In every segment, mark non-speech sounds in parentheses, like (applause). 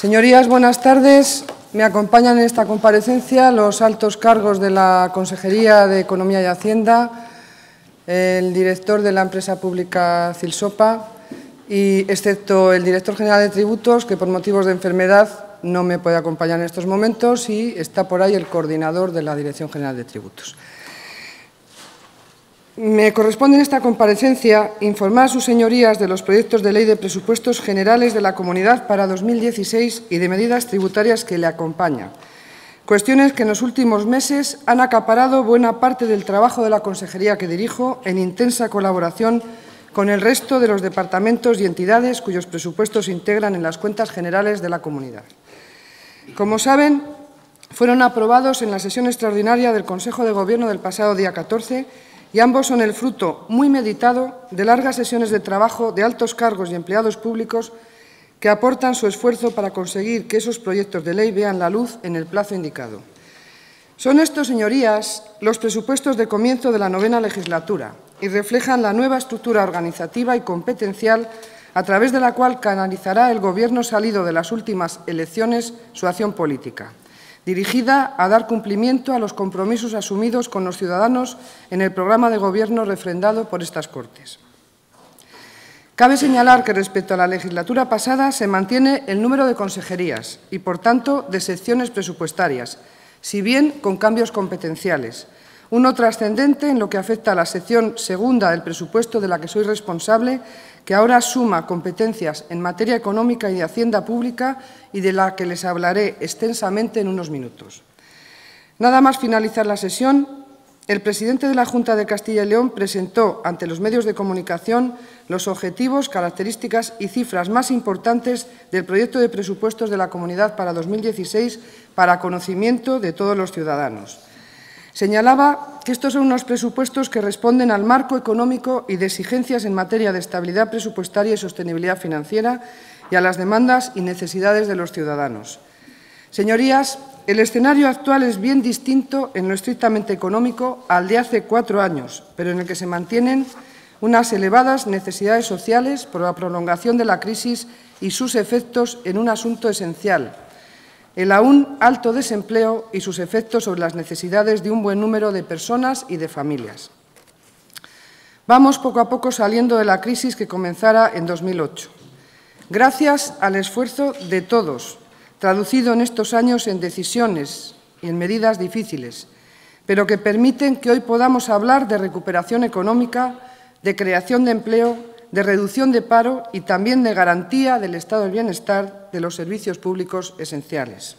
Señorías, buenas tardes. Me acompañan en esta comparecencia los altos cargos de la Consejería de Economía y Hacienda, el director de la empresa pública Cilsopa y, excepto el director general de tributos, que por motivos de enfermedad no me puede acompañar en estos momentos, y está por ahí el coordinador de la Dirección General de Tributos. Me corresponde en esta comparecencia informar a sus señorías de los proyectos de ley de presupuestos generales de la Comunidad para 2016 y de medidas tributarias que le acompañan. Cuestiones que en los últimos meses han acaparado buena parte del trabajo de la consejería que dirijo en intensa colaboración con el resto de los departamentos y entidades cuyos presupuestos se integran en las cuentas generales de la comunidad. Como saben, fueron aprobados en la sesión extraordinaria del Consejo de Gobierno del pasado día 14 y ambos son el fruto muy meditado de largas sesiones de trabajo de altos cargos y empleados públicos que aportan su esfuerzo para conseguir que esos proyectos de ley vean la luz en el plazo indicado. Son estos, señorías, los presupuestos de comienzo de la novena legislatura y reflejan la nueva estructura organizativa y competencial a través de la cual canalizará el Gobierno salido de las últimas elecciones su acción política dirigida a dar cumplimiento a los compromisos asumidos con los ciudadanos en el programa de Gobierno refrendado por estas Cortes. Cabe señalar que respecto a la legislatura pasada se mantiene el número de consejerías y, por tanto, de secciones presupuestarias, si bien con cambios competenciales, uno trascendente en lo que afecta a la sección segunda del presupuesto de la que soy responsable, que ahora suma competencias en materia económica y de hacienda pública y de la que les hablaré extensamente en unos minutos. Nada más finalizar la sesión, el presidente de la Junta de Castilla y León presentó ante los medios de comunicación los objetivos, características y cifras más importantes del proyecto de presupuestos de la Comunidad para 2016 para conocimiento de todos los ciudadanos. Señalaba que estos son unos presupuestos que responden al marco económico y de exigencias en materia de estabilidad presupuestaria y sostenibilidad financiera y a las demandas y necesidades de los ciudadanos. Señorías, el escenario actual es bien distinto en lo estrictamente económico al de hace cuatro años, pero en el que se mantienen unas elevadas necesidades sociales por la prolongación de la crisis y sus efectos en un asunto esencial, el aún alto desempleo y sus efectos sobre las necesidades de un buen número de personas y de familias. Vamos poco a poco saliendo de la crisis que comenzara en 2008. Gracias al esfuerzo de todos, traducido en estos años en decisiones y en medidas difíciles, pero que permiten que hoy podamos hablar de recuperación económica, de creación de empleo de reducción de paro y también de garantía del estado del bienestar de los servicios públicos esenciales.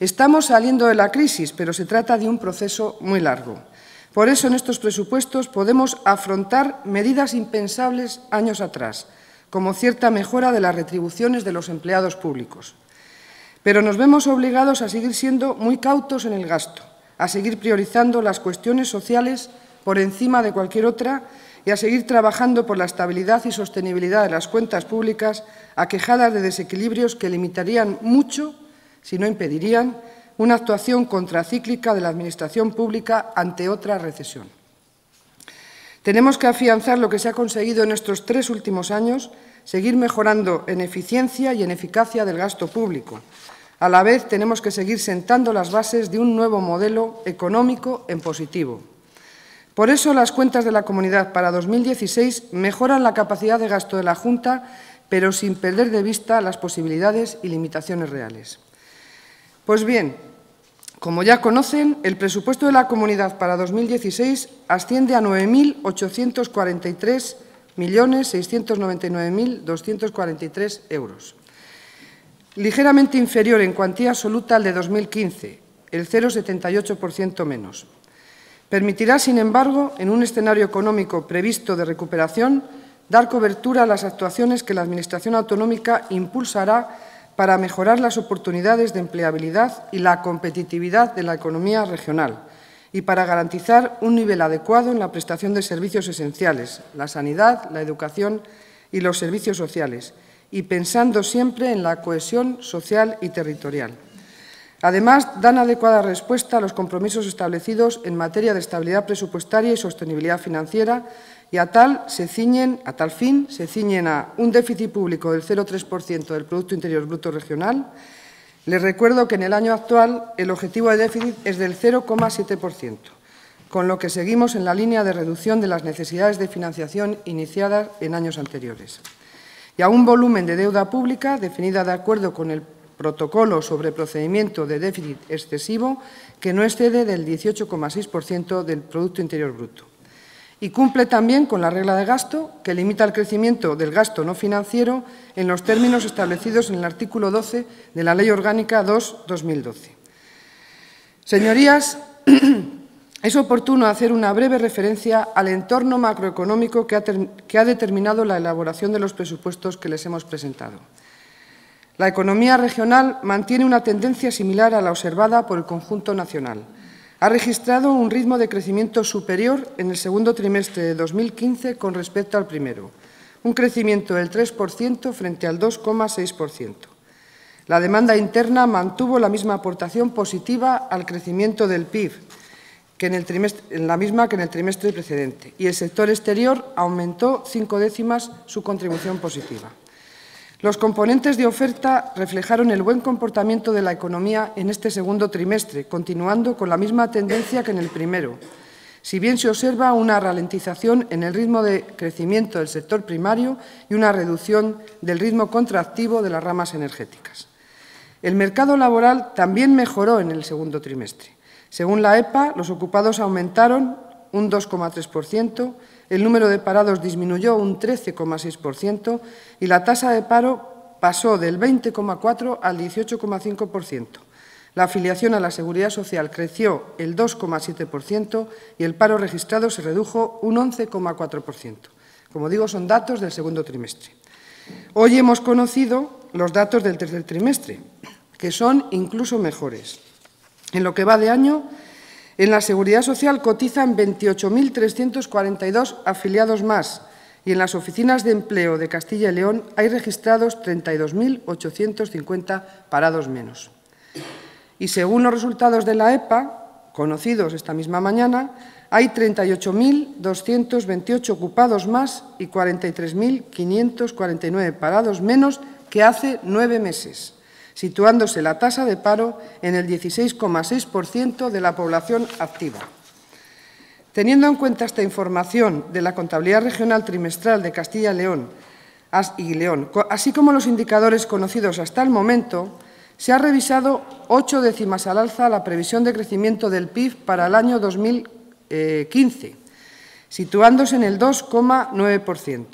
Estamos saliendo de la crisis, pero se trata de un proceso muy largo. Por eso, en estos presupuestos podemos afrontar medidas impensables años atrás, como cierta mejora de las retribuciones de los empleados públicos. Pero nos vemos obligados a seguir siendo muy cautos en el gasto, a seguir priorizando las cuestiones sociales por encima de cualquier otra y a seguir trabajando por la estabilidad y sostenibilidad de las cuentas públicas aquejadas de desequilibrios que limitarían mucho, si no impedirían, una actuación contracíclica de la Administración pública ante otra recesión. Tenemos que afianzar lo que se ha conseguido en estos tres últimos años, seguir mejorando en eficiencia y en eficacia del gasto público. A la vez, tenemos que seguir sentando las bases de un nuevo modelo económico en positivo. Por eso, las cuentas de la comunidad para 2016 mejoran la capacidad de gasto de la Junta, pero sin perder de vista las posibilidades y limitaciones reales. Pues bien, como ya conocen, el presupuesto de la comunidad para 2016 asciende a 9.843.699.243 euros, ligeramente inferior en cuantía absoluta al de 2015, el 0,78% menos. Permitirá, sin embargo, en un escenario económico previsto de recuperación, dar cobertura a las actuaciones que la Administración autonómica impulsará para mejorar las oportunidades de empleabilidad y la competitividad de la economía regional y para garantizar un nivel adecuado en la prestación de servicios esenciales, la sanidad, la educación y los servicios sociales, y pensando siempre en la cohesión social y territorial. Además, dan adecuada respuesta a los compromisos establecidos en materia de estabilidad presupuestaria y sostenibilidad financiera y a tal, se ciñen, a tal fin se ciñen a un déficit público del 0,3% del Producto Interior Bruto Regional. Les recuerdo que en el año actual el objetivo de déficit es del 0,7%, con lo que seguimos en la línea de reducción de las necesidades de financiación iniciadas en años anteriores. Y a un volumen de deuda pública definida de acuerdo con el protocolo sobre procedimiento de déficit excesivo que no excede del 18,6% del Producto Interior Bruto y cumple también con la regla de gasto, que limita el crecimiento del gasto no financiero en los términos establecidos en el artículo 12 de la Ley Orgánica 2-2012. Señorías, (clears throat) es oportuno hacer una breve referencia al entorno macroeconómico que ha, que ha determinado la elaboración de los presupuestos que les hemos presentado. La economía regional mantiene una tendencia similar a la observada por el conjunto nacional ha registrado un ritmo de crecimiento superior en el segundo trimestre de 2015 con respecto al primero, un crecimiento del 3% frente al 2,6%. La demanda interna mantuvo la misma aportación positiva al crecimiento del PIB, que en, el en la misma que en el trimestre precedente, y el sector exterior aumentó cinco décimas su contribución positiva. Los componentes de oferta reflejaron el buen comportamiento de la economía en este segundo trimestre, continuando con la misma tendencia que en el primero, si bien se observa una ralentización en el ritmo de crecimiento del sector primario y una reducción del ritmo contractivo de las ramas energéticas. El mercado laboral también mejoró en el segundo trimestre. Según la EPA, los ocupados aumentaron un 2,3%, el número de parados disminuyó un 13,6% y la tasa de paro pasó del 20,4% al 18,5%. La afiliación a la Seguridad Social creció el 2,7% y el paro registrado se redujo un 11,4%. Como digo, son datos del segundo trimestre. Hoy hemos conocido los datos del tercer trimestre, que son incluso mejores. En lo que va de año, en la Seguridad Social cotizan 28.342 afiliados más y en las oficinas de empleo de Castilla y León hay registrados 32.850 parados menos. Y según los resultados de la EPA, conocidos esta misma mañana, hay 38.228 ocupados más y 43.549 parados menos que hace nueve meses situándose la tasa de paro en el 16,6% de la población activa. Teniendo en cuenta esta información de la contabilidad regional trimestral de Castilla y León, y León, así como los indicadores conocidos hasta el momento, se ha revisado ocho décimas al alza la previsión de crecimiento del PIB para el año 2015, situándose en el 2,9%,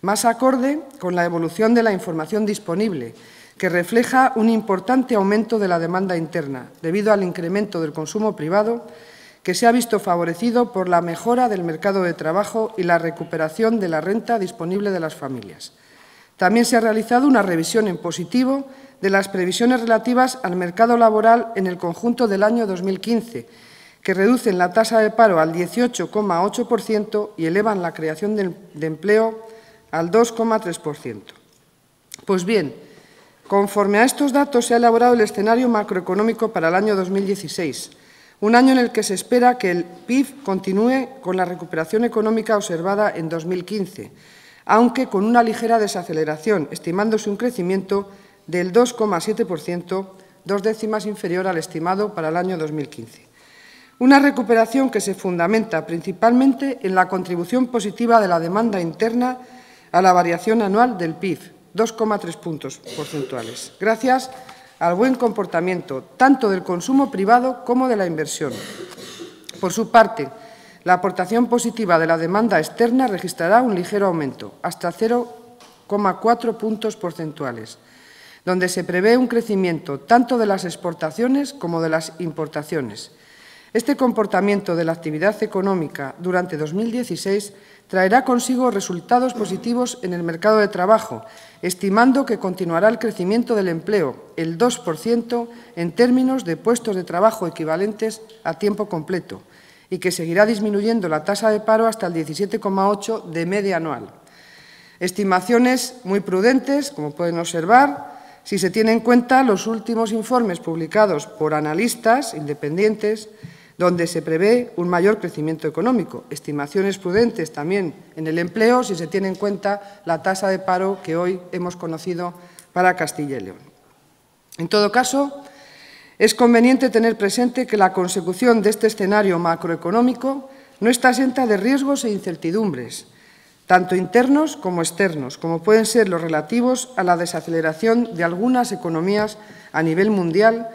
más acorde con la evolución de la información disponible que refleja un importante aumento de la demanda interna, debido al incremento del consumo privado, que se ha visto favorecido por la mejora del mercado de trabajo y la recuperación de la renta disponible de las familias. También se ha realizado una revisión en positivo de las previsiones relativas al mercado laboral en el conjunto del año 2015, que reducen la tasa de paro al 18,8% y elevan la creación de empleo al 2,3%. Pues bien, Conforme a estos datos, se ha elaborado el escenario macroeconómico para el año 2016, un año en el que se espera que el PIB continúe con la recuperación económica observada en 2015, aunque con una ligera desaceleración, estimándose un crecimiento del 2,7%, dos décimas inferior al estimado para el año 2015. Una recuperación que se fundamenta principalmente en la contribución positiva de la demanda interna a la variación anual del PIB, 2,3 puntos porcentuales, gracias al buen comportamiento tanto del consumo privado como de la inversión. Por su parte, la aportación positiva de la demanda externa registrará un ligero aumento, hasta 0,4 puntos porcentuales, donde se prevé un crecimiento tanto de las exportaciones como de las importaciones. Este comportamiento de la actividad económica durante 2016 traerá consigo resultados positivos en el mercado de trabajo, estimando que continuará el crecimiento del empleo, el 2% en términos de puestos de trabajo equivalentes a tiempo completo, y que seguirá disminuyendo la tasa de paro hasta el 17,8% de media anual. Estimaciones muy prudentes, como pueden observar, si se tienen en cuenta los últimos informes publicados por analistas independientes donde se prevé un mayor crecimiento económico. Estimaciones prudentes también en el empleo si se tiene en cuenta la tasa de paro que hoy hemos conocido para Castilla y León. En todo caso, es conveniente tener presente que la consecución de este escenario macroeconómico no está exenta de riesgos e incertidumbres, tanto internos como externos, como pueden ser los relativos a la desaceleración de algunas economías a nivel mundial,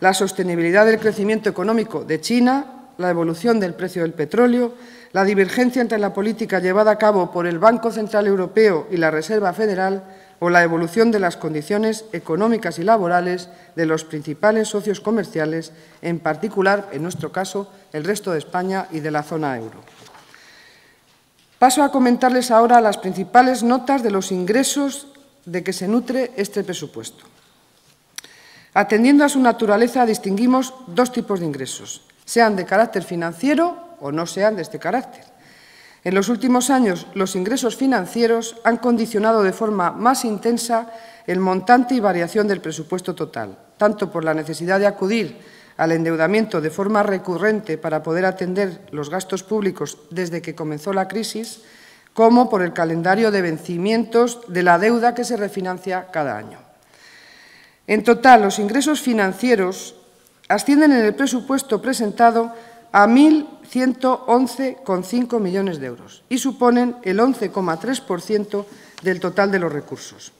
la sostenibilidad del crecimiento económico de China, la evolución del precio del petróleo, la divergencia entre la política llevada a cabo por el Banco Central Europeo y la Reserva Federal o la evolución de las condiciones económicas y laborales de los principales socios comerciales, en particular, en nuestro caso, el resto de España y de la zona euro. Paso a comentarles ahora las principales notas de los ingresos de que se nutre este presupuesto. Atendiendo a su naturaleza, distinguimos dos tipos de ingresos, sean de carácter financiero o no sean de este carácter. En los últimos años, los ingresos financieros han condicionado de forma más intensa el montante y variación del presupuesto total, tanto por la necesidad de acudir al endeudamiento de forma recurrente para poder atender los gastos públicos desde que comenzó la crisis, como por el calendario de vencimientos de la deuda que se refinancia cada año. En total, los ingresos financieros ascienden en el presupuesto presentado a 1.111,5 millones de euros y suponen el 11,3% del total de los recursos.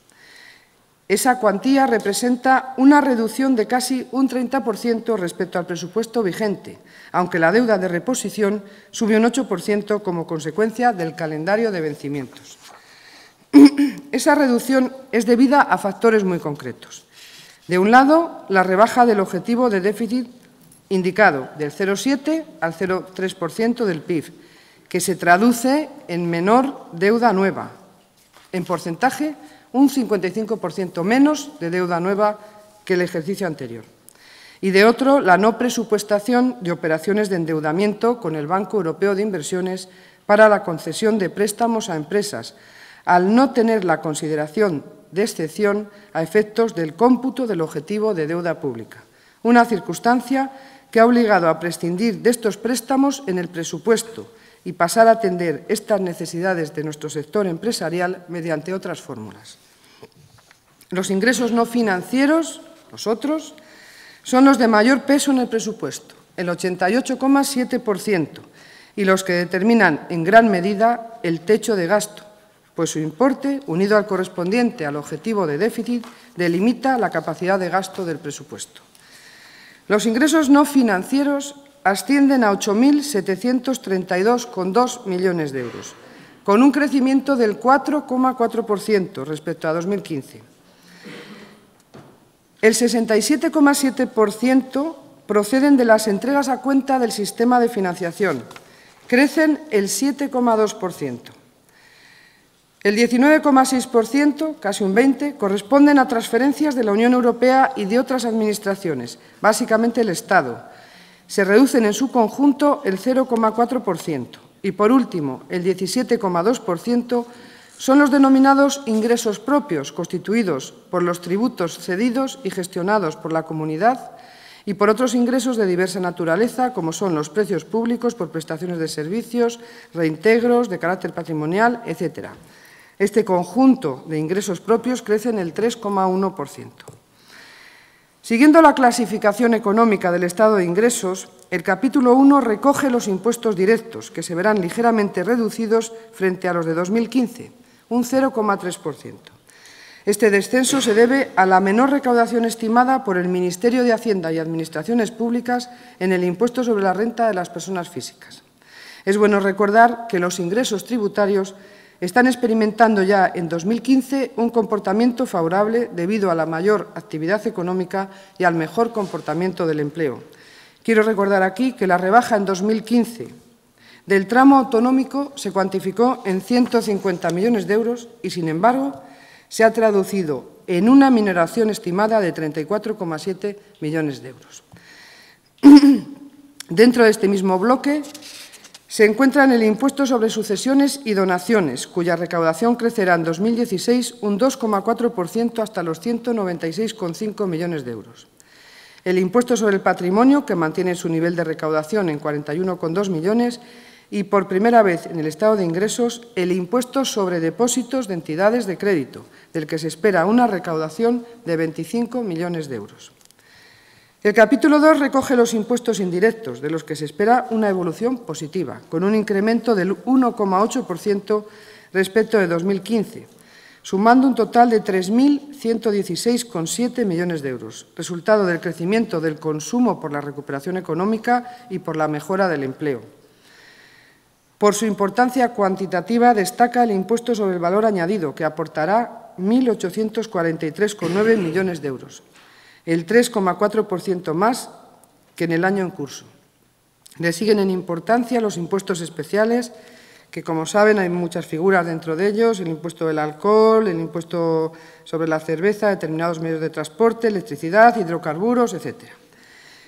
Esa cuantía representa una reducción de casi un 30% respecto al presupuesto vigente, aunque la deuda de reposición subió un 8% como consecuencia del calendario de vencimientos. (clears throat) Esa reducción es debida a factores muy concretos. De un lado, la rebaja del objetivo de déficit indicado del 0,7 al 0,3% del PIB, que se traduce en menor deuda nueva. En porcentaje, un 55% menos de deuda nueva que el ejercicio anterior. Y de otro, la no presupuestación de operaciones de endeudamiento con el Banco Europeo de Inversiones para la concesión de préstamos a empresas, al no tener la consideración de excepción a efectos del cómputo del objetivo de deuda pública, una circunstancia que ha obligado a prescindir de estos préstamos en el presupuesto y pasar a atender estas necesidades de nuestro sector empresarial mediante otras fórmulas. Los ingresos no financieros, los otros, son los de mayor peso en el presupuesto, el 88,7%, y los que determinan en gran medida el techo de gasto, pues su importe, unido al correspondiente al objetivo de déficit, delimita la capacidad de gasto del presupuesto. Los ingresos no financieros ascienden a 8.732,2 millones de euros, con un crecimiento del 4,4% respecto a 2015. El 67,7% proceden de las entregas a cuenta del sistema de financiación, crecen el 7,2%. El 19,6%, casi un 20%, corresponden a transferencias de la Unión Europea y de otras administraciones, básicamente el Estado. Se reducen en su conjunto el 0,4%. Y, por último, el 17,2% son los denominados ingresos propios, constituidos por los tributos cedidos y gestionados por la comunidad y por otros ingresos de diversa naturaleza, como son los precios públicos por prestaciones de servicios, reintegros de carácter patrimonial, etcétera. Este conjunto de ingresos propios crece en el 3,1%. Siguiendo la clasificación económica del estado de ingresos, el capítulo 1 recoge los impuestos directos, que se verán ligeramente reducidos frente a los de 2015, un 0,3%. Este descenso se debe a la menor recaudación estimada por el Ministerio de Hacienda y Administraciones Públicas en el impuesto sobre la renta de las personas físicas. Es bueno recordar que los ingresos tributarios están experimentando ya en 2015 un comportamiento favorable debido a la mayor actividad económica y al mejor comportamiento del empleo. Quiero recordar aquí que la rebaja en 2015 del tramo autonómico se cuantificó en 150 millones de euros y, sin embargo, se ha traducido en una minoración estimada de 34,7 millones de euros. (clears throat) Dentro de este mismo bloque se encuentra en el impuesto sobre sucesiones y donaciones, cuya recaudación crecerá en 2016 un 2,4% hasta los 196,5 millones de euros. el impuesto sobre el patrimonio, que mantiene su nivel de recaudación en 41,2 millones, y por primera vez en el estado de ingresos el impuesto sobre depósitos de entidades de crédito, del que se espera una recaudación de 25 millones de euros. El capítulo 2 recoge los impuestos indirectos, de los que se espera una evolución positiva, con un incremento del 1,8% respecto de 2015, sumando un total de 3.116,7 millones de euros, resultado del crecimiento del consumo por la recuperación económica y por la mejora del empleo. Por su importancia cuantitativa destaca el impuesto sobre el valor añadido, que aportará 1.843,9 millones de euros, el 3,4% más que en el año en curso. Le siguen en importancia los impuestos especiales, que como saben hay muchas figuras dentro de ellos, el impuesto del alcohol, el impuesto sobre la cerveza, determinados medios de transporte, electricidad, hidrocarburos, etcétera.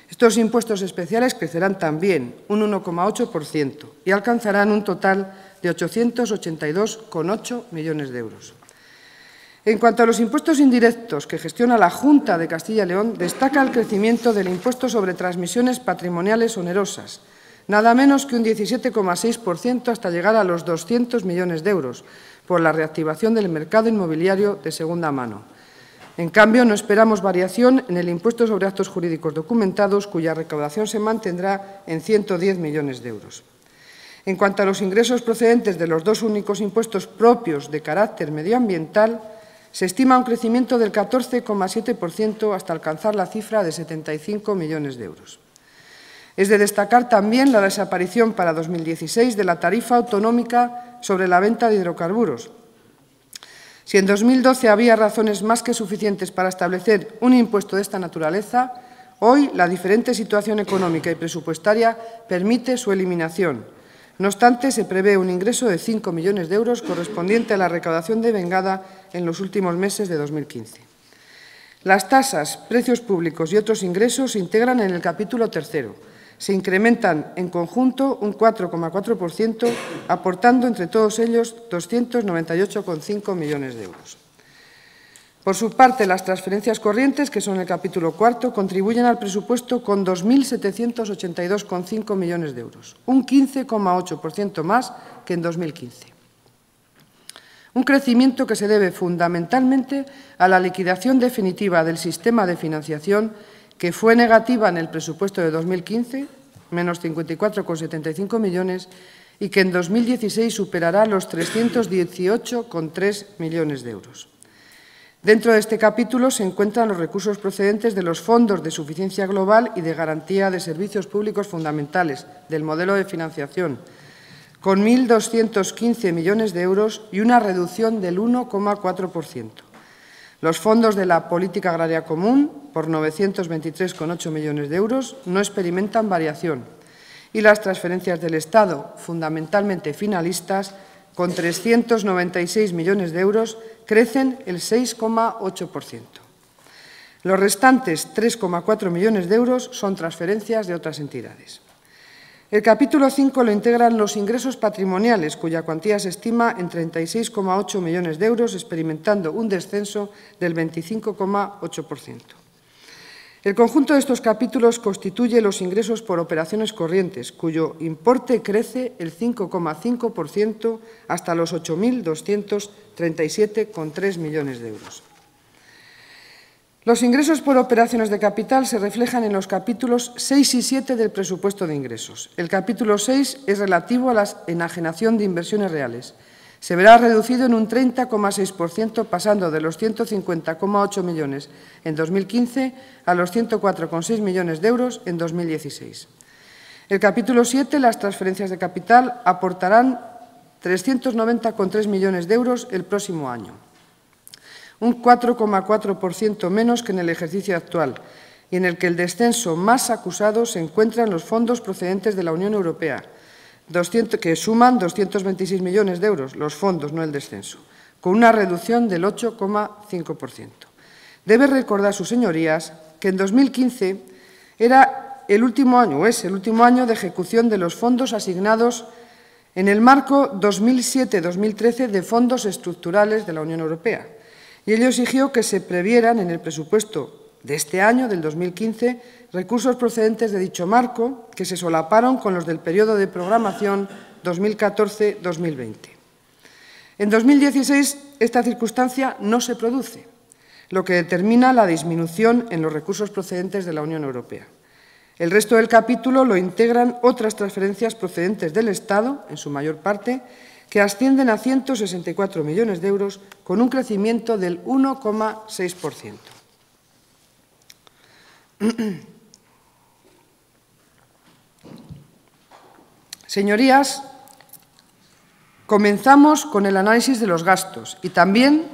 Estos impuestos especiales crecerán también un 1,8% y alcanzarán un total de 882,8 millones de euros. En cuanto a los impuestos indirectos que gestiona la Junta de Castilla y León, destaca el crecimiento del impuesto sobre transmisiones patrimoniales onerosas, nada menos que un 17,6% hasta llegar a los 200 millones de euros, por la reactivación del mercado inmobiliario de segunda mano. En cambio, no esperamos variación en el impuesto sobre actos jurídicos documentados, cuya recaudación se mantendrá en 110 millones de euros. En cuanto a los ingresos procedentes de los dos únicos impuestos propios de carácter medioambiental, se estima un crecimiento del 14,7% hasta alcanzar la cifra de 75 millones de euros. Es de destacar también la desaparición para 2016 de la tarifa autonómica sobre la venta de hidrocarburos, si en 2012 había razones más que suficientes para establecer un impuesto de esta naturaleza, hoy la diferente situación económica y presupuestaria permite su eliminación. No obstante, se prevé un ingreso de 5 millones de euros correspondiente a la recaudación de vengada en los últimos meses de 2015. Las tasas, precios públicos y otros ingresos se integran en el capítulo tercero, se incrementan en conjunto un 4,4%, aportando entre todos ellos 298,5 millones de euros. Por su parte, las transferencias corrientes, que son el capítulo cuarto, contribuyen al presupuesto con 2.782,5 millones de euros, un 15,8% más que en 2015. Un crecimiento que se debe fundamentalmente a la liquidación definitiva del sistema de financiación que fue negativa en el presupuesto de 2015, menos 54,75 millones, y que en 2016 superará los 318,3 millones de euros. Dentro de este capítulo se encuentran los recursos procedentes de los fondos de suficiencia global y de garantía de servicios públicos fundamentales del modelo de financiación, con 1.215 millones de euros y una reducción del 1,4%. Los fondos de la Política Agraria Común, por 923,8 millones de euros, no experimentan variación y las transferencias del Estado, fundamentalmente finalistas, con 396 millones de euros, crecen el 6,8%. Los restantes 3,4 millones de euros son transferencias de otras entidades. El capítulo 5 lo integran los ingresos patrimoniales, cuya cuantía se estima en 36,8 millones de euros, experimentando un descenso del 25,8%. El conjunto de estos capítulos constituye los ingresos por operaciones corrientes, cuyo importe crece el 5,5% hasta los 8.237,3 millones de euros. Los ingresos por operaciones de capital se reflejan en los capítulos 6 y 7 del presupuesto de ingresos. El capítulo 6 es relativo a la enajenación de inversiones reales. Se verá reducido en un 30,6%, pasando de los 150,8 millones en 2015 a los 104,6 millones de euros en 2016. El capítulo 7, las transferencias de capital, aportarán 390,3 millones de euros el próximo año un 4,4% menos que en el ejercicio actual, y en el que el descenso más acusado se encuentra en los fondos procedentes de la Unión Europea, que suman 226 millones de euros, los fondos, no el descenso, con una reducción del 8,5%. Debe recordar, sus señorías, que en 2015 era el último año, o es el último año de ejecución de los fondos asignados en el marco 2007-2013 de fondos estructurales de la Unión Europea y ello exigió que se previeran en el presupuesto de este año, del 2015, recursos procedentes de dicho marco que se solaparon con los del periodo de programación 2014-2020. En 2016 esta circunstancia no se produce, lo que determina la disminución en los recursos procedentes de la Unión Europea. El resto del capítulo lo integran otras transferencias procedentes del Estado, en su mayor parte, que ascienden a 164 millones de euros, con un crecimiento del 1,6%. (clears throat) Señorías, comenzamos con el análisis de los gastos y también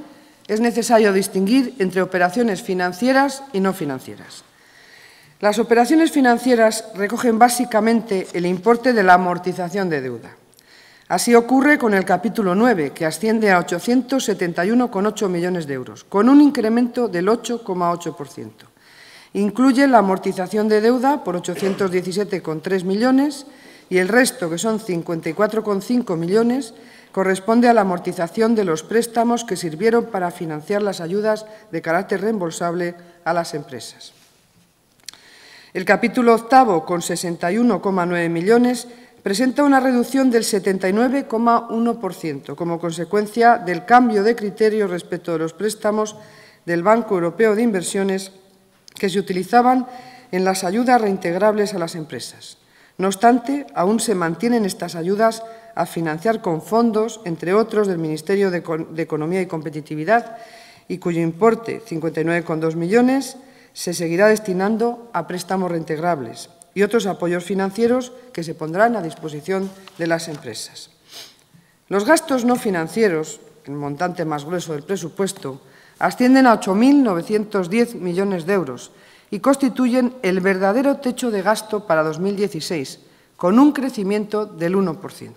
es necesario distinguir entre operaciones financieras y no financieras. Las operaciones financieras recogen básicamente el importe de la amortización de deuda. Así ocurre con el capítulo 9, que asciende a 871,8 millones de euros, con un incremento del 8,8%. Incluye la amortización de deuda por 817,3 millones y el resto, que son 54,5 millones, corresponde a la amortización de los préstamos que sirvieron para financiar las ayudas de carácter reembolsable a las empresas. El capítulo octavo, con 61,9 millones, presenta una reducción del 79,1% como consecuencia del cambio de criterio respecto de los préstamos del Banco Europeo de Inversiones que se utilizaban en las ayudas reintegrables a las empresas. No obstante, aún se mantienen estas ayudas a financiar con fondos, entre otros, del Ministerio de, Economía y Competitividad, y cuyo importe, 59,2 millones, se seguirá destinando a préstamos reintegrables y otros apoyos financieros que se pondrán a disposición de las empresas. Los gastos no financieros, el montante más grueso del presupuesto, ascienden a 8.910 millones de euros y constituyen el verdadero techo de gasto para 2016, con un crecimiento del 1%.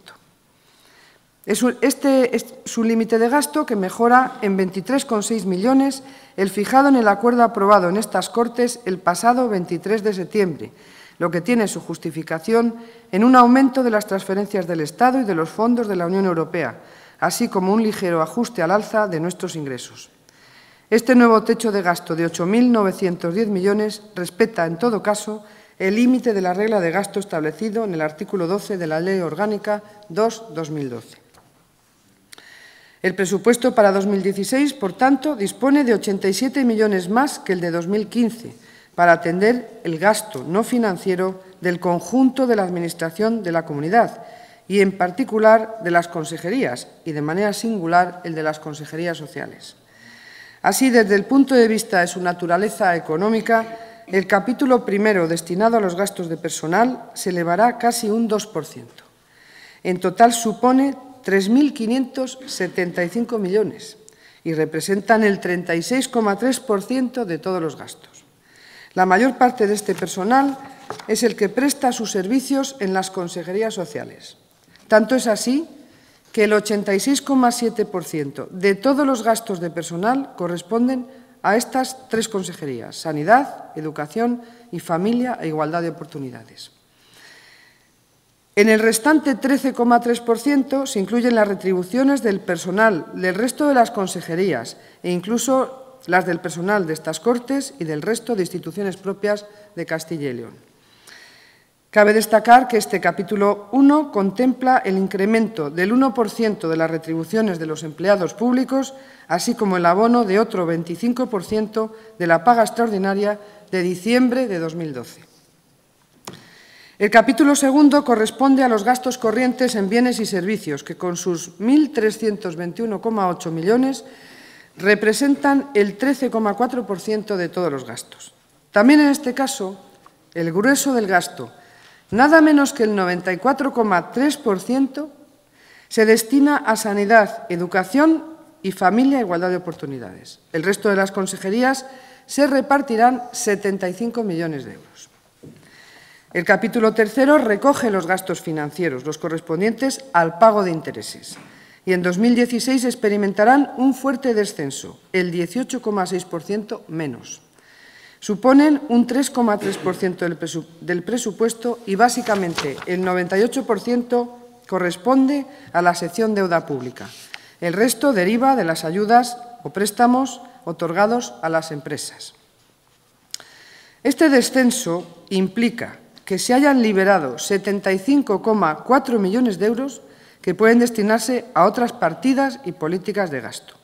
Este es su límite de gasto que mejora en 23,6 millones el fijado en el acuerdo aprobado en estas Cortes el pasado 23 de septiembre, lo que tiene su justificación en un aumento de las transferencias del Estado y de los fondos de la Unión Europea, así como un ligero ajuste al alza de nuestros ingresos. Este nuevo techo de gasto de 8.910 millones respeta, en todo caso, el límite de la regla de gasto establecido en el artículo 12 de la Ley Orgánica 2-2012. El presupuesto para 2016, por tanto, dispone de 87 millones más que el de 2015 para atender el gasto no financiero del conjunto de la Administración de la Comunidad y, en particular, de las consejerías y, de manera singular, el de las consejerías sociales. Así, desde el punto de vista de su naturaleza económica, el capítulo primero destinado a los gastos de personal se elevará casi un 2%. En total supone 3.575 millones y representan el 36,3% de todos los gastos. La mayor parte de este personal es el que presta sus servicios en las consejerías sociales. Tanto es así que el 86,7% de todos los gastos de personal corresponden a estas tres consejerías, Sanidad, Educación y Familia e Igualdad de Oportunidades. En el restante 13,3% se incluyen las retribuciones del personal del resto de las consejerías e incluso las del personal de estas Cortes y del resto de instituciones propias de Castilla y León. Cabe destacar que este capítulo 1 contempla el incremento del 1% de las retribuciones de los empleados públicos, así como el abono de otro 25% de la paga extraordinaria de diciembre de 2012. El capítulo segundo corresponde a los gastos corrientes en bienes y servicios, que con sus 1.321,8 millones representan el 13,4% de todos los gastos. También en este caso, el grueso del gasto Nada menos que el 94,3% se destina a sanidad, educación y familia e igualdad de oportunidades. El resto de las consejerías se repartirán 75 millones de euros. El capítulo tercero recoge los gastos financieros, los correspondientes al pago de intereses, y en 2016 experimentarán un fuerte descenso, el 18,6% menos suponen un 3,3% del presupuesto y básicamente el 98% corresponde a la sección deuda pública. El resto deriva de las ayudas o préstamos otorgados a las empresas. Este descenso implica que se hayan liberado 75,4 millones de euros que pueden destinarse a otras partidas y políticas de gasto.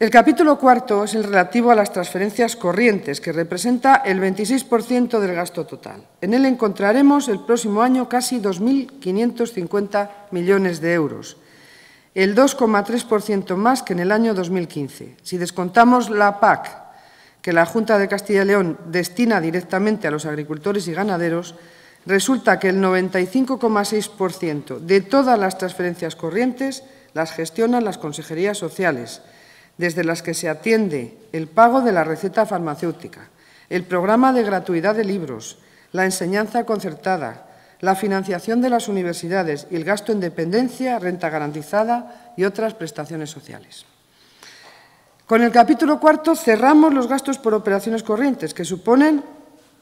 El capítulo cuarto es el relativo a las transferencias corrientes, que representa el 26% del gasto total. En él encontraremos el próximo año casi 2.550 millones de euros, el 2,3% más que en el año 2015. Si descontamos la PAC, que la Junta de Castilla y León destina directamente a los agricultores y ganaderos, resulta que el 95,6% de todas las transferencias corrientes las gestionan las consejerías sociales, desde las que se atiende el pago de la receta farmacéutica, el programa de gratuidad de libros, la enseñanza concertada, la financiación de las universidades y el gasto en dependencia, renta garantizada y otras prestaciones sociales. Con el capítulo cuarto cerramos los gastos por operaciones corrientes, que suponen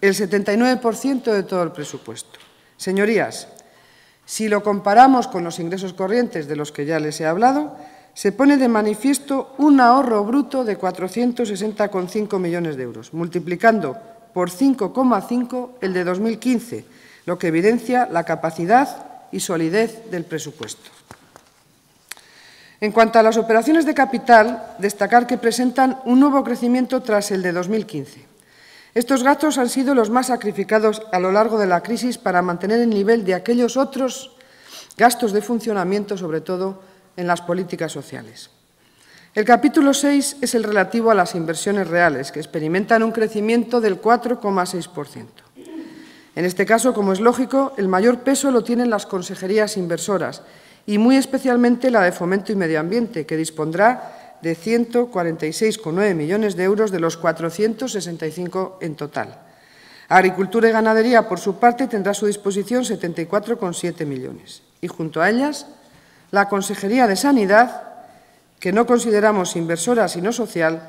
el 79% de todo el presupuesto. Señorías, si lo comparamos con los ingresos corrientes de los que ya les he hablado, se pone de manifiesto un ahorro bruto de 460,5 millones de euros, multiplicando por 5,5 el de 2015, lo que evidencia la capacidad y solidez del presupuesto. En cuanto a las operaciones de capital, destacar que presentan un nuevo crecimiento tras el de 2015. Estos gastos han sido los más sacrificados a lo largo de la crisis para mantener el nivel de aquellos otros gastos de funcionamiento, sobre todo en las políticas sociales. El capítulo 6 es el relativo a las inversiones reales, que experimentan un crecimiento del 4,6%. En este caso, como es lógico, el mayor peso lo tienen las consejerías inversoras y muy especialmente la de Fomento y Medio Ambiente, que dispondrá de 146,9 millones de euros de los 465 en total. Agricultura y Ganadería, por su parte, tendrá a su disposición 74,7 millones. Y junto a ellas, la Consejería de Sanidad, que no consideramos inversora sino social,